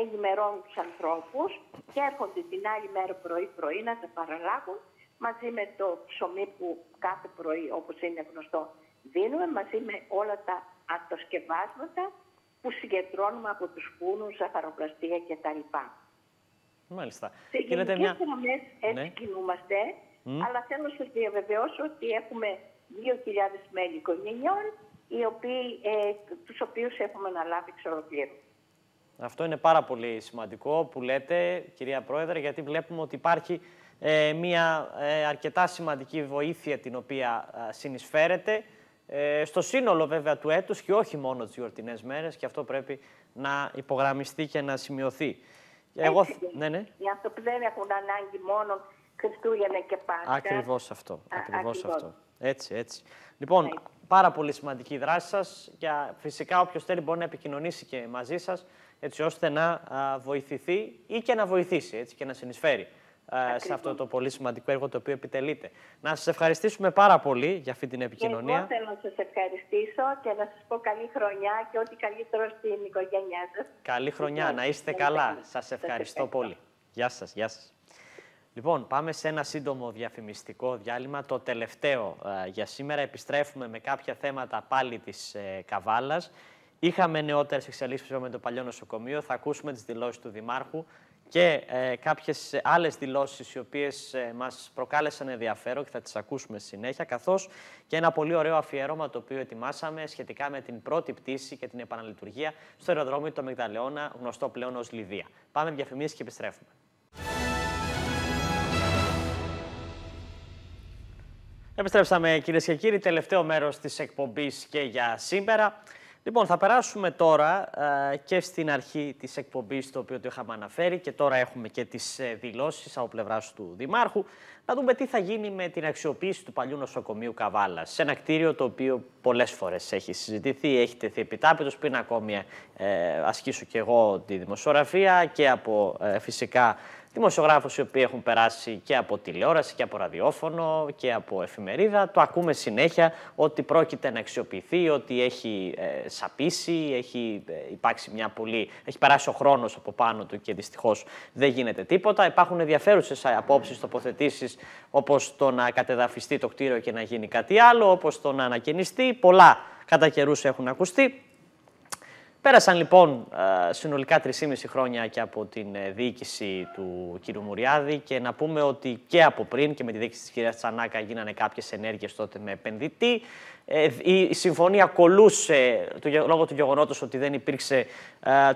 ενημερώνουν τους ανθρώπους και έρχονται την άλλη μέρα πρωί-πρωί να τα παραλάβουν μαζί με το ψωμί που κάθε πρωί όπως είναι γνωστό δίνουμε μαζί με όλα τα αυτοσκευάσματα που συγκεντρώνουμε από τους πούνους, ζαχαροπλαστεία κτλ. Μάλιστα. Σε γενικές μια... γραμμές έτσι ναι. κινούμαστε, αλλά θέλω να σας διαβεβαιώσω ότι έχουμε 2.000 μέλη οικογενειών, οι οποίοι, ε, τους οποίους έχουμε αναλάβει εξ ολοκλήρου. Αυτό είναι πάρα πολύ σημαντικό που λέτε, κυρία Πρόεδρε, γιατί βλέπουμε ότι υπάρχει ε, μια ε, αρκετά σημαντική βοήθεια την οποία ε, συνεισφέρεται ε, στο σύνολο βέβαια του έτους και όχι μόνο τις γιορτινές μέρες και αυτό πρέπει να υπογραμμιστεί και να σημειωθεί. Εγώ... Ναι, ναι. Οι άνθρωποι δεν έχουν ανάγκη μόνο Χριστούγεννα και Πάσχα. Ακριβώς αυτό. ακριβώς, αυτό. Έτσι, έτσι. Λοιπόν, ναι. πάρα πολύ σημαντική η δράση σας και φυσικά όποιος θέλει μπορεί να επικοινωνήσει και μαζί σας έτσι ώστε να βοηθηθεί ή και να βοηθήσει έτσι, και να συνεισφέρει σε αυτό το πολύ σημαντικό έργο το οποίο επιτελείτε. Να σας ευχαριστήσουμε πάρα πολύ για αυτή την επικοινωνία. Και εγώ θέλω να σας ευχαριστήσω και να σας πω καλή χρονιά και ό,τι καλύτερο στην οικογένειά σας. Καλή χρονιά, να είστε καλά. Σας ευχαριστώ πολύ. Γεια σας, γεια σας. Λοιπόν, πάμε σε ένα σύντομο διαφημιστικό διάλειμμα, το τελευταίο για σήμερα. Επιστρέφουμε με κάποια θέματα πάλι της ε, Καβάλας. Είχαμε νεότερες εξελίξεις με το παλιό νοσοκομείο. Θα ακούσουμε τις δηλώσεις του Δημάρχου και ε, κάποιες άλλες δηλώσεις οι οποίες ε, μας προκάλεσαν ενδιαφέρον και θα τις ακούσουμε συνέχεια, καθώς και ένα πολύ ωραίο αφιέρωμα το οποίο ετοιμάσαμε σχετικά με την πρώτη πτήση και την επαναλειτουργία στο αεροδρόμιο του Μεγδαλεώνα, γνωστό πλέον ως Λιδία. Πάμε διαφημίσεις και επιστρέφουμε. Επιστρέψαμε κυρίες και κύριοι, τελευταίο μέρος της εκπομπής και για σήμερα. Λοιπόν, θα περάσουμε τώρα ε, και στην αρχή της εκπομπής, το οποίο το είχαμε αναφέρει και τώρα έχουμε και τις ε, δηλώσεις από πλευράς του Δημάρχου, να δούμε τι θα γίνει με την αξιοποίηση του παλιού νοσοκομείου Καβάλα. Σε ένα κτίριο το οποίο πολλές φορές έχει συζητηθεί, έχει τεθεί επιτάπητος, πριν ακόμη ε, ασκήσω και εγώ τη δημοσιογραφία και από ε, φυσικά δημοσιογράφους οι οποίοι έχουν περάσει και από τηλεόραση και από ραδιόφωνο και από εφημερίδα. Το ακούμε συνέχεια ότι πρόκειται να αξιοποιηθεί, ότι έχει ε, σαπίσει, έχει ε, υπάρξει μια πολύ... έχει περάσει ο χρόνος από πάνω του και δυστυχώς δεν γίνεται τίποτα. Υπάρχουν ενδιαφέρουσες απόψεις, τοποθετήσεις όπως το να κατεδαφιστεί το κτίριο και να γίνει κάτι άλλο, όπως το να ανακαινιστεί. Πολλά κατά καιρούς έχουν ακουστεί. Πέρασαν λοιπόν ε, συνολικά 3,5 χρόνια και από την ε, διοίκηση του κ. Μουριάδη και να πούμε ότι και από πριν και με τη διοίκηση της κυρίας Τσανάκα γίνανε κάποιες ενέργειες τότε με επενδυτή. Ε, η συμφωνία κολούσε λόγω του γεγονότος ότι δεν υπήρξε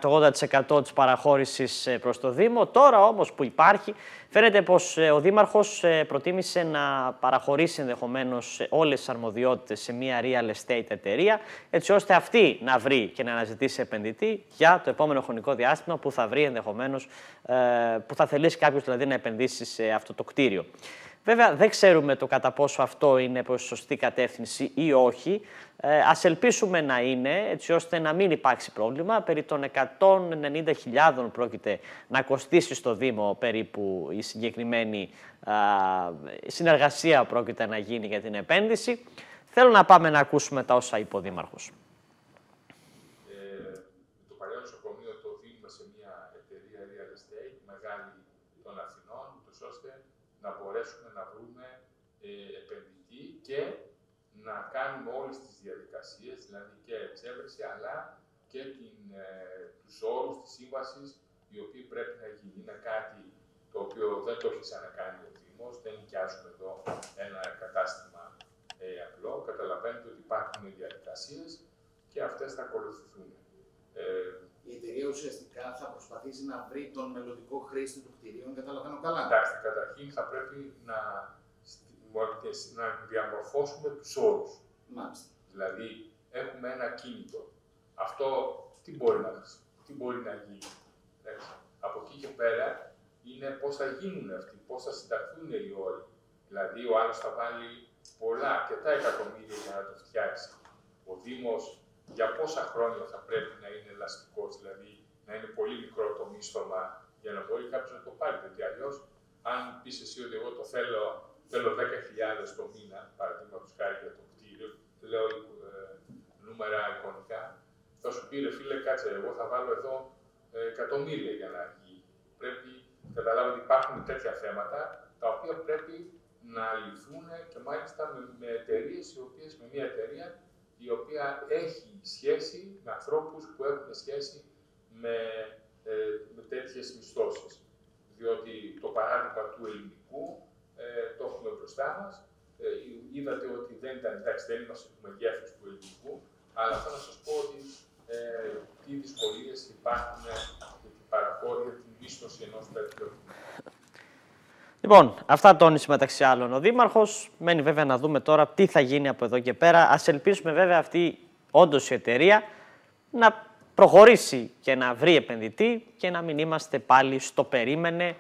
το 80% της παραχώρησης προς το Δήμο. Τώρα όμως που υπάρχει Φαίνεται πως ε, ο Δήμαρχος ε, προτίμησε να παραχωρήσει ενδεχομένως όλες τις αρμοδιότητες σε μια real estate εταιρεία, έτσι ώστε αυτή να βρει και να αναζητήσει επενδυτή για το επόμενο χρονικό διάστημα που θα βρει ενδεχομένως, ε, που θα θελήσει κάποιος δηλαδή να επενδύσει σε αυτό το κτίριο. Βέβαια, δεν ξέρουμε το κατά πόσο αυτό είναι προς σωστή κατεύθυνση ή όχι. Ε, ας ελπίσουμε να είναι, έτσι ώστε να μην υπάρξει πρόβλημα. Περί των 190.000 πρόκειται να κοστίσει στο Δήμο περίπου η συγκεκριμένη α, συνεργασία πρόκειται να γίνει για την επένδυση. Θέλω να πάμε να ακούσουμε τα όσα είπε ο Δήμαρχος. Κάνουμε όλες τις διαδικασίες, δηλαδή και εξέβρεση, αλλά και την, ε, τους όρους της σύμβασης, οι οποίοι πρέπει να γίνει. Είναι κάτι το οποίο δεν το έχει ξανακάνει ο Δήμος, δεν νοικιάζουμε εδώ ένα κατάστημα ε, απλό. Καταλαβαίνετε ότι υπάρχουν διαδικασίες και αυτές θα ακολουθηθούν. Ε, η εταιρεία ουσιαστικά θα προσπαθήσει να βρει τον μελλοντικό χρήστη του κτηρίου, αν καταλαβαίνω καλά. Εντάξει, καταρχήν θα πρέπει να να διαμορφώσουμε τους όρους. Δηλαδή, έχουμε ένα κίνητο. Αυτό τι μπορεί να, τι μπορεί να γίνει. Έτσι. Από εκεί και πέρα είναι πώς θα γίνουν αυτοί, πώς θα συνταχθούν οι όροι. Δηλαδή, ο άλλος θα βάλει πολλά, τα εκατομμύρια για να το φτιάξει. Ο Δήμος για πόσα χρόνια θα πρέπει να είναι ελαστικός, δηλαδή να είναι πολύ μικρό το μίσθωμα για να μπορεί κάποιος να το πάρει. Γιατί αλλιώς, αν πεις εσύ ότι εγώ το θέλω θέλω 10.000 το μήνα, παραδείγματος χάρη για το κτίριο, λέω ε, νούμερα εικονικά, θα σου πει ρε φίλε, κάτσε, εγώ θα βάλω εδώ ε, εκατομμύρια για να γίνει. Πρέπει, καταλάβω ότι υπάρχουν τέτοια θέματα, τα οποία πρέπει να λυθούν και μάλιστα με, με εταιρείες, οι οποίες, με μια εταιρεία η οποία έχει σχέση με ανθρώπους που έχουν σχέση με, ε, με τέτοιες μισθώσεις. Διότι το παράδειγμα του ελληνικού ε, το έχουμε μπροστά μας. Ε, είδατε ότι δεν ήταν, εντάξει, δεν είμαστε του μεγέθου του ελληνικού, αλλά θέλω να σας πω ότι ε, τι δυσκολίες υπάρχουν και την παραχώρια, την μίσθωση ενός τέτοιου Λοιπόν, αυτά τόνισε μεταξύ άλλων ο Δήμαρχος. Μένει βέβαια να δούμε τώρα τι θα γίνει από εδώ και πέρα. Α ελπίσουμε βέβαια αυτή όντως η εταιρεία να προχωρήσει και να βρει επενδυτή και να μην είμαστε πάλι στο περίμενε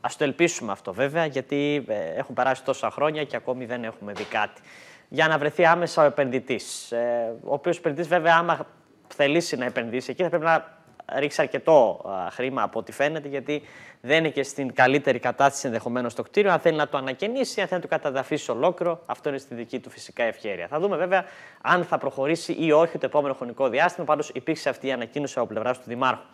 Α το ελπίσουμε αυτό βέβαια, γιατί ε, έχουν περάσει τόσα χρόνια και ακόμη δεν έχουμε δει κάτι. Για να βρεθεί άμεσα ο επενδυτής. Ε, ο οποίος επενδυτής, βέβαια, άμα θελήσει να επενδύσει εκεί, θα πρέπει να ρίξει αρκετό χρήμα από ό,τι φαίνεται, γιατί δεν είναι και στην καλύτερη κατάσταση ενδεχομένως το κτίριο. Αν θέλει να το ανακαινήσει, αν θέλει να το καταδαφίσει ολόκληρο, αυτό είναι στη δική του φυσικά ευχαίρεια. Θα δούμε βέβαια αν θα προχωρήσει ή όχι το επόμενο χρονικό διάστημα. Πάντως υπήρξε αυτή η ανακοίνωση από πλευράς του Δημάρχου.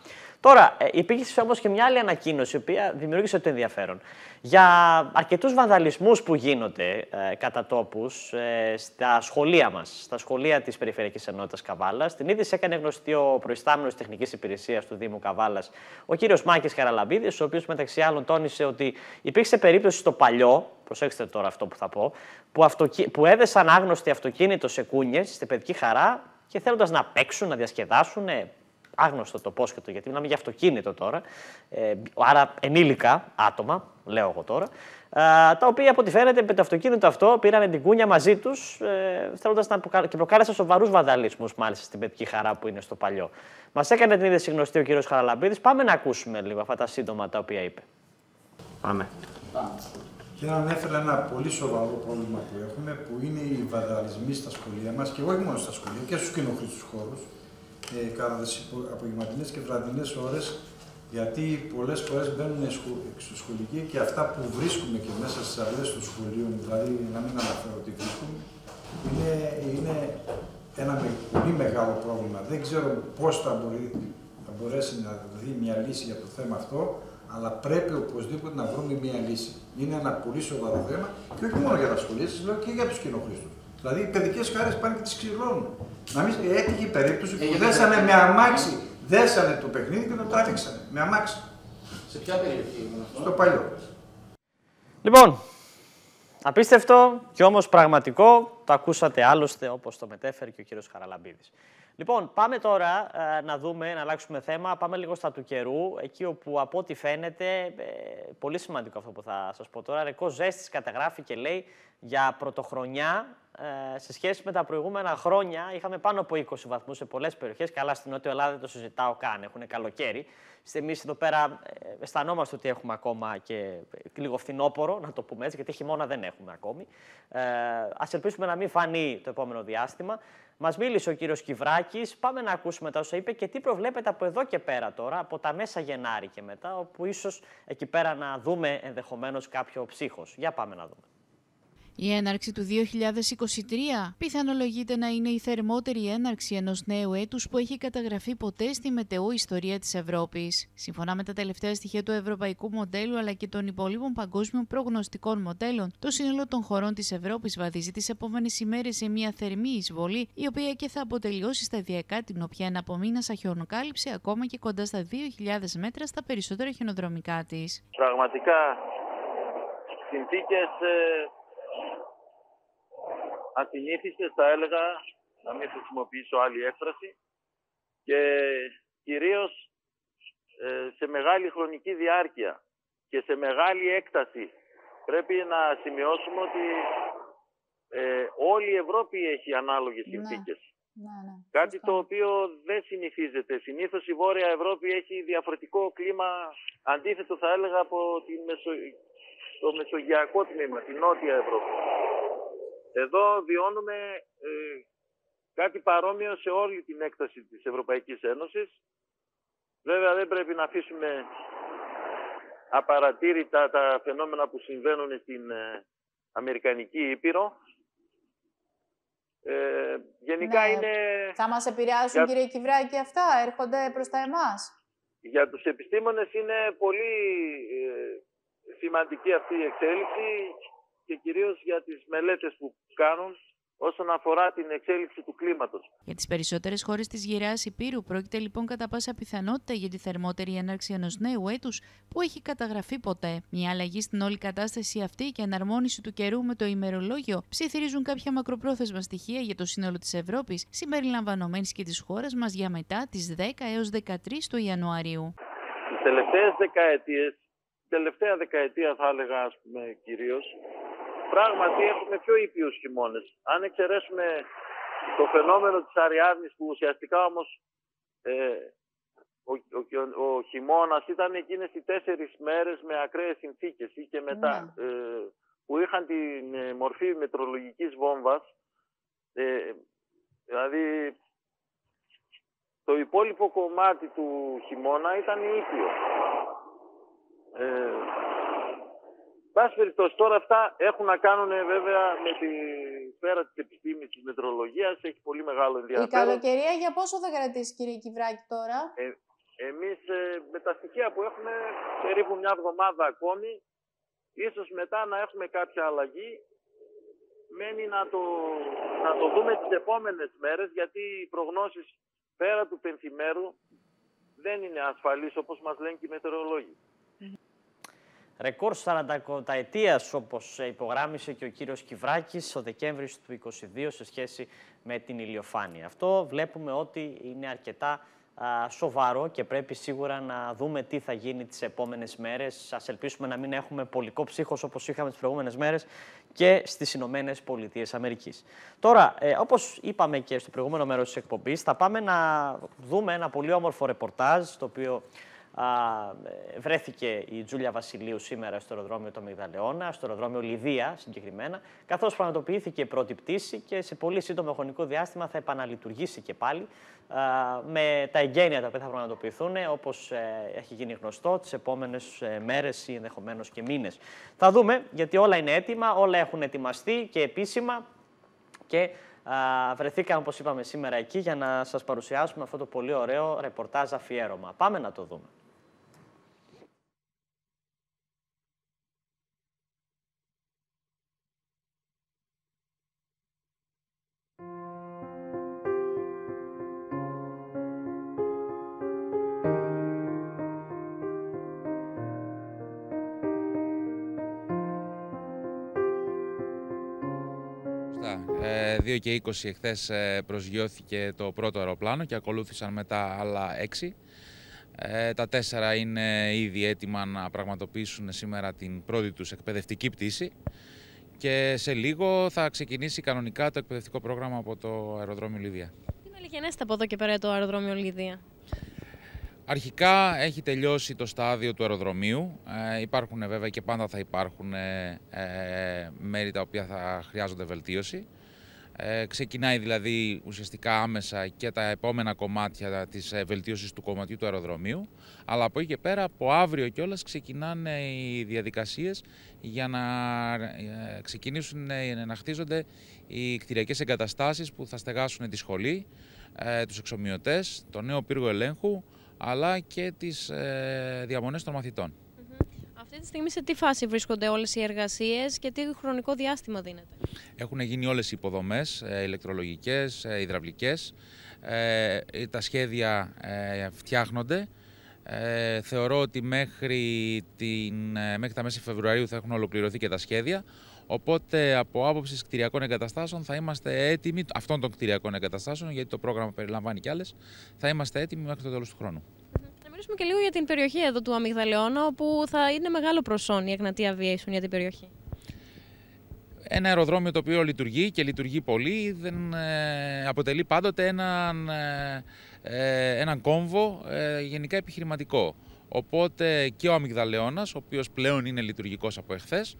Τώρα, ε, υπήρχε όμως και μια άλλη ανακοίνωση, η οποία δημιούργησε το ενδιαφέρον. Για αρκετούς βανδαλισμούς που γίνονται ε, κατά τόπους ε, στα σχολεία μας, στα σχολεία της Περιφερειακής Ενότητας Καβάλας. Την είδηση έκανε γνωστή ο προϊστάμενος τεχνικής υπηρεσίας του Δήμου Καβάλας, ο κύριος Μάκης Καραλαμπίδη, ο οποίος μεταξύ άλλων τόνισε ότι υπήρξε περίπτωση στο παλιό, προσέξτε τώρα αυτό που θα πω, που, αυτοκι... που έδεσαν άγνωστοι αυτοκίνητο σε κούνιες στην παιδική χαρά και θέλοντας να παίξουν, να διασκεδάσουν, άγνωστο το πόσχετο, γιατί μιλάμε για αυτοκίνητο τώρα, ε, άρα ενήλικα άτομα, λέω εγώ τώρα, ε, τα οποία από ό,τι φαίνεται με το αυτοκίνητο αυτό πήραν την κούνια μαζί τους, ε, θέλοντας να και προκάλεσαν σοβαρούς βανδαλισμού, μάλιστα στην πετική χαρά που είναι στο παλιό. Μας έκανε την είδηση γνωστή ο κ. Χαραλαμπίδης. Πάμε να ακούσουμε λίγο αυτά τα σύντομα τα οποία είπε. Πάμε. Και να ανέφερα ένα πολύ σοβαρό πρόβλημα που έχουμε, που είναι οι βανδαλισμοί στα σχολεία μας και όχι μόνο στα σχολεία, και στους κοινόχρηστους χώρους ε, κατά τις απογευματινές και βραδινές ώρες, γιατί πολλές φορές μπαίνουν εξωσχολικοί και αυτά που βρίσκουμε και μέσα στις αυλές των σχολείων, δηλαδή να μην αναφέρω τι βρίσκουμε, είναι, είναι ένα πολύ μεγάλο πρόβλημα. Δεν ξέρω πώς θα, μπορεί, θα μπορέσει να δει μια λύση για το θέμα αυτό, αλλά πρέπει οπωσδήποτε να βρούμε μια λύση. Είναι ένα πολύ σοβαρό θέμα και όχι μόνο για τα σχολεία, σας λέω και για τους κοινόχρηστους. Δηλαδή οι παιδικές χάρες πάνε και τις ξυλώνουν. Να μην έτυχε η περίπτωση που δέσανε με αμάξι, δέσανε το παιχνίδι και το τράβηξανε με αμάξι. Σε ποια περιοχή είναι αυτό; Στο παλιό. Λοιπόν, απίστευτο και όμως πραγματικό, το ακούσατε άλλωστε όπως το μετέφερε και ο κύριος Χαραλαμπίδης. Λοιπόν, πάμε τώρα ε, να δούμε, να αλλάξουμε θέμα. Πάμε λίγο στα του καιρού, εκεί όπου από ό,τι φαίνεται, ε, πολύ σημαντικό αυτό που θα σας πω τώρα, ρεκό ζέστης καταγράφει και λέει για πρωτοχρονιά ε, σε σχέση με τα προηγούμενα χρόνια. Είχαμε πάνω από 20 βαθμούς σε πολλές περιοχές. Καλά, στην Νότια Ελλάδα δεν το συζητάω καν. Έχουν καλοκαίρι. Εμείς εδώ πέρα ε, αισθανόμαστε ότι έχουμε ακόμα και λίγο φθινόπορο, να το πούμε έτσι, γιατί χειμώνα δεν έχουμε ακόμη. Ε, Α ελπίσουμε να μην φανεί το επόμενο διάστημα. Μας μίλησε ο κύριος Κυβράκης. Πάμε να ακούσουμε τα όσα είπε και τι προβλέπετε από εδώ και πέρα τώρα, από τα μέσα Γενάρη και μετά, όπου ίσως εκεί πέρα να δούμε ενδεχομένως κάποιο ψύχος. Για πάμε να δούμε. Η έναρξη του 2023 πιθανολογείται να είναι η θερμότερη έναρξη ενός νέου έτους που έχει καταγραφεί ποτέ στη μετεό ιστορία της Ευρώπης. Σύμφωνα με τα τελευταία στοιχεία του ευρωπαϊκού μοντέλου αλλά και των υπολείπων παγκόσμιων προγνωστικών μοντέλων, το σύνολο των χωρών της Ευρώπης βαδίζει τις επόμενες ημέρες σε μια θερμή εισβολή, η οποία και θα αποτελειώσει σταδιακά την οποία ένα από μήνα αχιονοκάλυψη ακόμα και κοντά στα 2.000 μέτρα στα περισσότερα χιονοδρομικά της. Πραγματικά συνθήκες ε, ασυνήθιστες θα έλεγα, να μην χρησιμοποιήσω άλλη έκφραση, και κυρίως ε, σε μεγάλη χρονική διάρκεια και σε μεγάλη έκταση. Πρέπει να σημειώσουμε ότι ε, όλη η Ευρώπη έχει ανάλογες ναι. συνθήκες. Ναι, ναι. Κάτι το οποίο δεν συνηθίζεται. Συνήθως η Βόρεια Ευρώπη έχει διαφορετικό κλίμα, αντίθετο θα έλεγα από τη Μεσο... το μεσογειακό τμήμα, την Νότια Ευρώπη. Εδώ βιώνουμε ε, κάτι παρόμοιο σε όλη την έκταση της Ευρωπαϊκής Ένωσης. Βέβαια δεν πρέπει να αφήσουμε απαρατήρητα τα φαινόμενα που συμβαίνουν στην ε, Αμερικανική Ήπειρο. Ε, γενικά ναι. είναι... Θα μας επηρεάσουν για... κύριε Κυβράκη αυτά, έρχονται προς τα εμάς; Για τους επιστήμονες είναι πολύ ε, σημαντική αυτή η εξέλιξη και κυρίως για τις μελέτες που κάνουν όσον αφορά την εξέλιξη του κλίματος. Για τις περισσότερες χώρες της γυραιά Υπήρου πρόκειται λοιπόν κατά πάσα πιθανότητα για τη θερμότερη έναρξη ενός νέου έτους που έχει καταγραφεί ποτέ. Μια αλλαγή στην όλη κατάσταση αυτή και εναρμόνιση του καιρού με το ημερολόγιο ψιθυρίζουν κάποια μακροπρόθεσμα στοιχεία για το σύνολο της Ευρώπης, συμπεριλαμβανομένης και της χώρας μας για μετά τι 10 έως 13 του Ιανουαρίου. Τις τελευταίες δεκαετίες, τελευταία δεκαετία θα έλεγα ας πούμε κυρίως, πράγματι έχουμε πιο ήπιους χειμώνες. Αν εξαιρέσουμε το φαινόμενο της Αριάδνης που ουσιαστικά όμως ε, ο, ο, ο χειμώνας ήταν εκείνες οι τέσσερις μέρες με ακραίες συνθήκες ή και μετά ναι. ε, που είχαν την ε, μορφή μετρολογικής βόμβας ε, δηλαδή το υπόλοιπο κομμάτι του χειμώνα ήταν ήπιο. Ε, πάση περιπτώσει, τώρα αυτά έχουν να κάνουν ε, βέβαια με τη σφαίρα της επιστήμης της μετρολογίας. Έχει πολύ μεγάλο ενδιαφέρον. Η καλοκαιρία για πόσο θα κρατήσει, κύριε Κυβράκη, τώρα; Ε, Εμείς ε, με τα στοιχεία που έχουμε περίπου μια εβδομάδα ακόμη, ίσως μετά να έχουμε κάποια αλλαγή. Μένει να το, να το δούμε τις επόμενες μέρες, γιατί οι προγνώσεις πέρα του πενθυμέρου δεν είναι ασφαλείς όπως μας λένε και οι μετεωρολόγοι ρεκόρ 40 ετία, όπως υπογράμμισε και ο κύριος Κυβράκης, ο Δεκέμβρης του 2022 σε σχέση με την ηλιοφάνεια. Αυτό βλέπουμε ότι είναι αρκετά σοβαρό και πρέπει σίγουρα να δούμε τι θα γίνει τις επόμενες μέρες. Ας ελπίσουμε να μην έχουμε πολικό ψύχος όπως είχαμε τις προηγούμενες μέρες και στις Ηνωμένες Πολιτείες Αμερικής. Τώρα, ε, όπως είπαμε και στο προηγούμενο μέρος της εκπομπής, θα πάμε να δούμε ένα πολύ όμορφο ρεπορτάζ, το οποίο Α, βρέθηκε η Τζούλια Βασιλείου σήμερα στο αεροδρόμιο του Μιγδαλεώνα, στο αεροδρόμιο Λιδία συγκεκριμένα, καθώς πραγματοποιήθηκε η πρώτη πτήση και σε πολύ σύντομο χρονικό διάστημα θα επαναλειτουργήσει και πάλι α, με τα εγγένεια τα οποία θα πραγματοποιηθούν, όπως ε, έχει γίνει γνωστό, τις επόμενες ε, μέρες ή ενδεχομένως και μήνες. Θα δούμε, γιατί όλα είναι έτοιμα, όλα έχουν ετοιμαστεί και επίσημα και α, βρεθήκαμε, όπως είπαμε σήμερα, εκεί για να σας παρουσιάσουμε αυτό το πολύ ωραίο ρεπορτάζ αφιέρωμα. Πάμε να το δούμε. 2 και 20 εχθές ε, προσγειώθηκε το πρώτο αεροπλάνο και ακολούθησαν μετά άλλα 6. Ε, τα τέσσερα είναι ήδη έτοιμα να πραγματοποιήσουν σήμερα την πρώτη τους εκπαιδευτική πτήση και σε λίγο θα ξεκινήσει κανονικά το εκπαιδευτικό πρόγραμμα από το αεροδρόμιο Λίδια. Τι μελιγενέστε από εδώ και πέρα το αεροδρόμιο Λίδια. Αρχικά έχει τελειώσει το στάδιο του αεροδρομίου. Ε, υπάρχουν βέβαια και πάντα θα υπάρχουν ε, ε, μέρη τα οποία θα χρειάζονται βελτίωση. Ε, ξεκινάει δηλαδή ουσιαστικά άμεσα και τα επόμενα κομμάτια της ε, βελτίωσης του κομματιού του αεροδρομίου. Αλλά από εκεί και πέρα, από αύριο κιόλας, ξεκινάνε οι διαδικασίες για να ε, ξεκινήσουν να χτίζονται οι κτηριακές εγκαταστάσεις που θα στεγάσουν τη σχολή, τους εξομοιωτές, το νέο πύργο ελέγχου, αλλά και τις διαμονές των μαθητών. Αυτή τη στιγμή σε τι φάση βρίσκονται όλες οι εργασίες και τι χρονικό διάστημα δίνεται; Έχουν γίνει όλες οι υποδομές, ε, ηλεκτρολογικές, ε, υδραυλικές. Ε, τα σχέδια φτιάχνονται. θεωρώ ότι μέχρι, την, μέχρι τα μέσα Φεβρουαρίου θα έχουν ολοκληρωθεί και τα σχέδια. Οπότε από άποψης κτηριακών εγκαταστάσεων θα είμαστε έτοιμοι, αυτών των κτηριακών εγκαταστάσεων, γιατί το πρόγραμμα περιλαμβάνει και άλλες, θα είμαστε έτοιμοι μέχρι το τέλος του χρόνου μιλήσουμε και λίγο για την περιοχή εδώ του Αμυγδαλαιώνα, όπου θα είναι μεγάλο προσόν η Εγνατία Aviation για την περιοχή. Ένα αεροδρόμιο το οποίο λειτουργεί και λειτουργεί πολύ, δεν ε, αποτελεί πάντοτε έναν, ε, ε έναν κόμβο ε, γενικά επιχειρηματικό. Οπότε και ο Αμυγδαλαιώνας, ο οποίος πλέον είναι λειτουργικός από εχθές,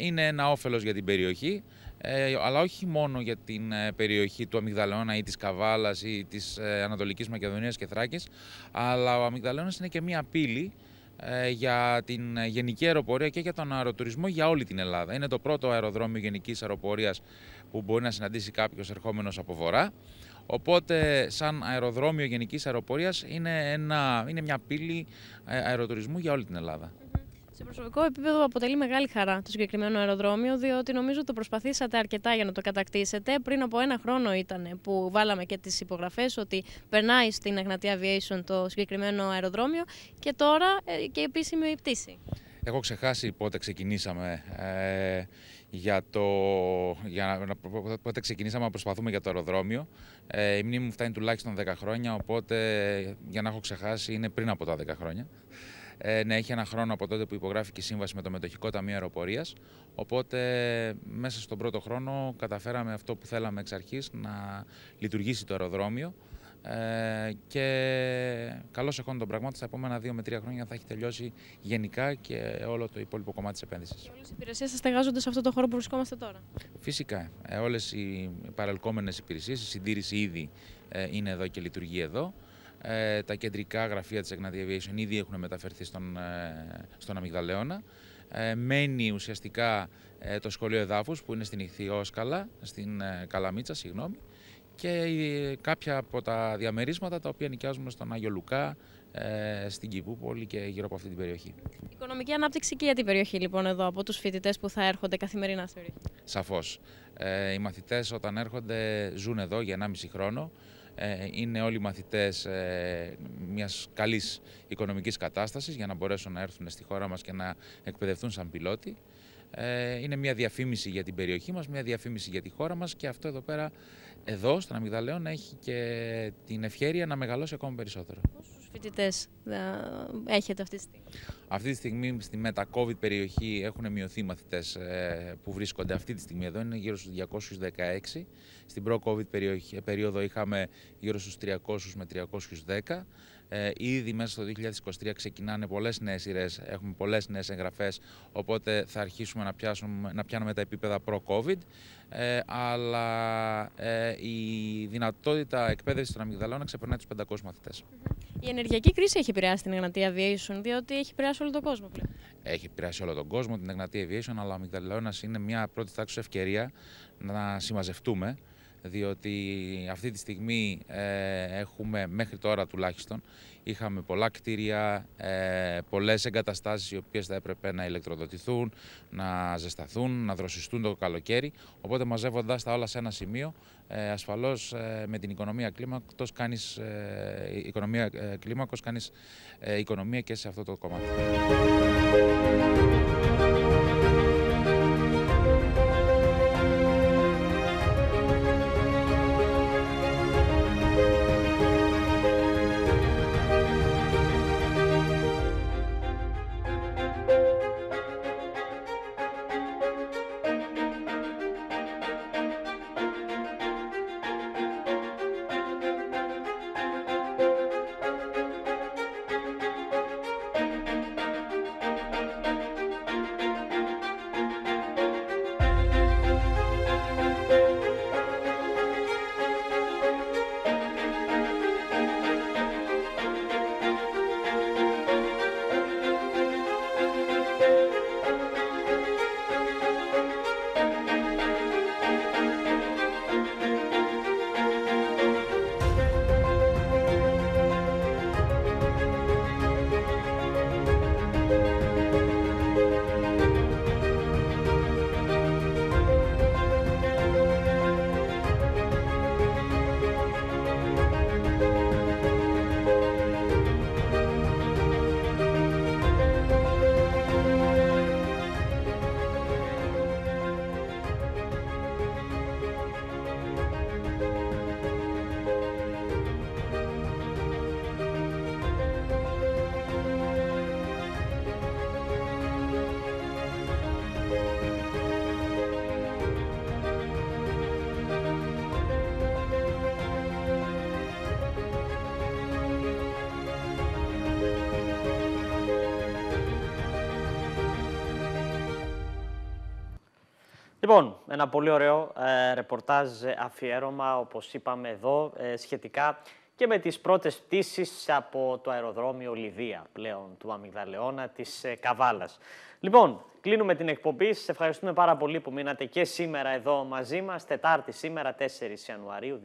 είναι ένα όφελος για την περιοχή ε, αλλά όχι μόνο για την ε, περιοχή του Αμυγδαλαιώνα ή της Καβάλας ή της ε, Ανατολικής Μακεδονίας και Θράκης, αλλά ο Αμυγδαλαιώνας είναι και μία πύλη ε, για την γενική αεροπορία και για τον αεροτουρισμό για όλη την Ελλάδα. Είναι το πρώτο αεροδρόμιο γενικής αεροπορίας που μπορεί να συναντήσει κάποιος ερχόμενος από βορρά. Οπότε, σαν αεροδρόμιο γενικής αεροπορίας, είναι, ένα, είναι μια πύλη αεροτουρισμού για όλη την Ελλάδα. Σε προσωπικό επίπεδο αποτελεί μεγάλη χαρά το συγκεκριμένο αεροδρόμιο, διότι νομίζω το προσπαθήσατε αρκετά για να το κατακτήσετε. Πριν από ένα χρόνο ήταν που βάλαμε και τις υπογραφές ότι περνάει στην Εγνατία Aviation το συγκεκριμένο αεροδρόμιο και τώρα ε, και επίσημη πτήση. Έχω ξεχάσει πότε ξεκινήσαμε ε, για το, για να, πότε ξεκινήσαμε να προσπαθούμε για το αεροδρόμιο. Ε, η μνήμη μου φτάνει τουλάχιστον 10 χρόνια, οπότε για να έχω ξεχάσει είναι πριν από τα 10 χρόνια ε, να έχει ένα χρόνο από τότε που υπογράφηκε η σύμβαση με το Μετοχικό Ταμείο Αεροπορίας. Οπότε, μέσα στον πρώτο χρόνο, καταφέραμε αυτό που θέλαμε εξ αρχής να λειτουργήσει το αεροδρόμιο. Ε, και καλώς εχόντων των πραγμάτων, στα επόμενα δύο με τρία χρόνια θα έχει τελειώσει γενικά και όλο το υπόλοιπο κομμάτι της επένδυσης. Και όλες οι υπηρεσίες σα στεγάζονται σε αυτό το χώρο που βρισκόμαστε τώρα; Φυσικά. Ε, όλες οι παρελκόμενες υπηρεσίες, η συντήρηση ήδη ε, είναι εδώ και λειτουργεί εδώ. Ε, τα κεντρικά γραφεία της Ignite Aviation ήδη έχουν μεταφερθεί στον, ε, στον Αμυγδαλέωνα. Ε, μένει ουσιαστικά ε, το σχολείο εδάφους που είναι στην Ιχθιόσκαλα, στην ε, Καλαμίτσα, συγγνώμη, και κάποια από τα διαμερίσματα τα οποία νοικιάζουμε στον Άγιο Λουκά, στην Κιβούπολη και γύρω από αυτή την περιοχή. Οικονομική ανάπτυξη και για την περιοχή λοιπόν εδώ από τους φοιτητές που θα έρχονται καθημερινά στη περιοχή. Σαφώς. οι μαθητές όταν έρχονται ζουν εδώ για 1,5 χρόνο. Ε, είναι όλοι μαθητές ε, μιας καλής οικονομικής κατάστασης για να μπορέσουν να έρθουν στη χώρα μας και να εκπαιδευτούν σαν πιλότοι. Ε, είναι μια διαφήμιση για την περιοχή μας, μια διαφήμιση για τη χώρα μας και αυτό εδώ πέρα, εδώ στον Αμυγδαλέο, να έχει και την ευχαίρεια να μεγαλώσει ακόμα περισσότερο. Πόσους φοιτητές έχετε αυτή τη στιγμή; Αυτή τη στιγμή στη μετα-COVID περιοχή έχουν μειωθεί οι μαθητές που βρίσκονται αυτή τη στιγμή εδώ, είναι γύρω στους 216 στην προ-COVID περίοδο είχαμε γύρω στους 300 με 310. Ε, ήδη μέσα στο 2023 ξεκινάνε πολλές νέες σειρές, έχουμε πολλές νέες εγγραφές, οπότε θα αρχίσουμε να, πιάσουμε, να πιάνουμε τα επίπεδα προ-COVID. Ε, αλλά ε, η δυνατότητα εκπαίδευσης των αμυγδαλών ξεπερνάει τους 500 μαθητές. Η ενεργειακή κρίση έχει επηρεάσει την Εγνατία Aviation, διότι έχει επηρεάσει όλο τον κόσμο πλέον. Έχει επηρεάσει όλο τον κόσμο, την Εγνατία Aviation, αλλά ο αμυγδαλώνας είναι μια πρώτη τάξη ευκαιρία να συμμαζευτούμε διότι αυτή τη στιγμή ε, έχουμε μέχρι τώρα τουλάχιστον είχαμε πολλά κτίρια, ε, πολλές εγκαταστάσεις οι οποίες θα έπρεπε να ηλεκτροδοτηθούν, να ζεσταθούν, να δροσιστούν το καλοκαίρι, οπότε μαζεύοντας τα όλα σε ένα σημείο, ε, ασφαλώς ε, με την οικονομία κλίμακος κάνεις, ε, οικονομία, ε, κλίμακος κάνεις οικονομία και σε αυτό το κομμάτι. Πολύ ωραίο ε, ρεπορτάζ αφιέρωμα, όπως είπαμε εδώ, ε, σχετικά και με τις πρώτες πτήσεις από το αεροδρόμιο Λιδία πλέον του Αμυγδαλεώνα της ε, Καβάλας. Λοιπόν, κλείνουμε την εκπομπή. Σας ευχαριστούμε πάρα πολύ που μείνατε και σήμερα εδώ μαζί μας. Τετάρτη σήμερα, 4 Ιανουαρίου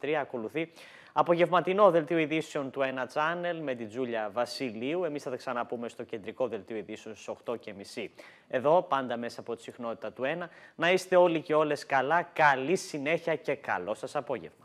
2023. Ακολουθεί απογευματινό δελτίο ειδήσεων του 1 Channel με την Τζούλια Βασιλείου. Εμείς θα τα ξαναπούμε στο κεντρικό δελτίο ειδήσεων στις 8.30. Εδώ, πάντα μέσα από τη συχνότητα του 1. Να είστε όλοι και όλες καλά. Καλή συνέχεια και καλό σας απόγευμα.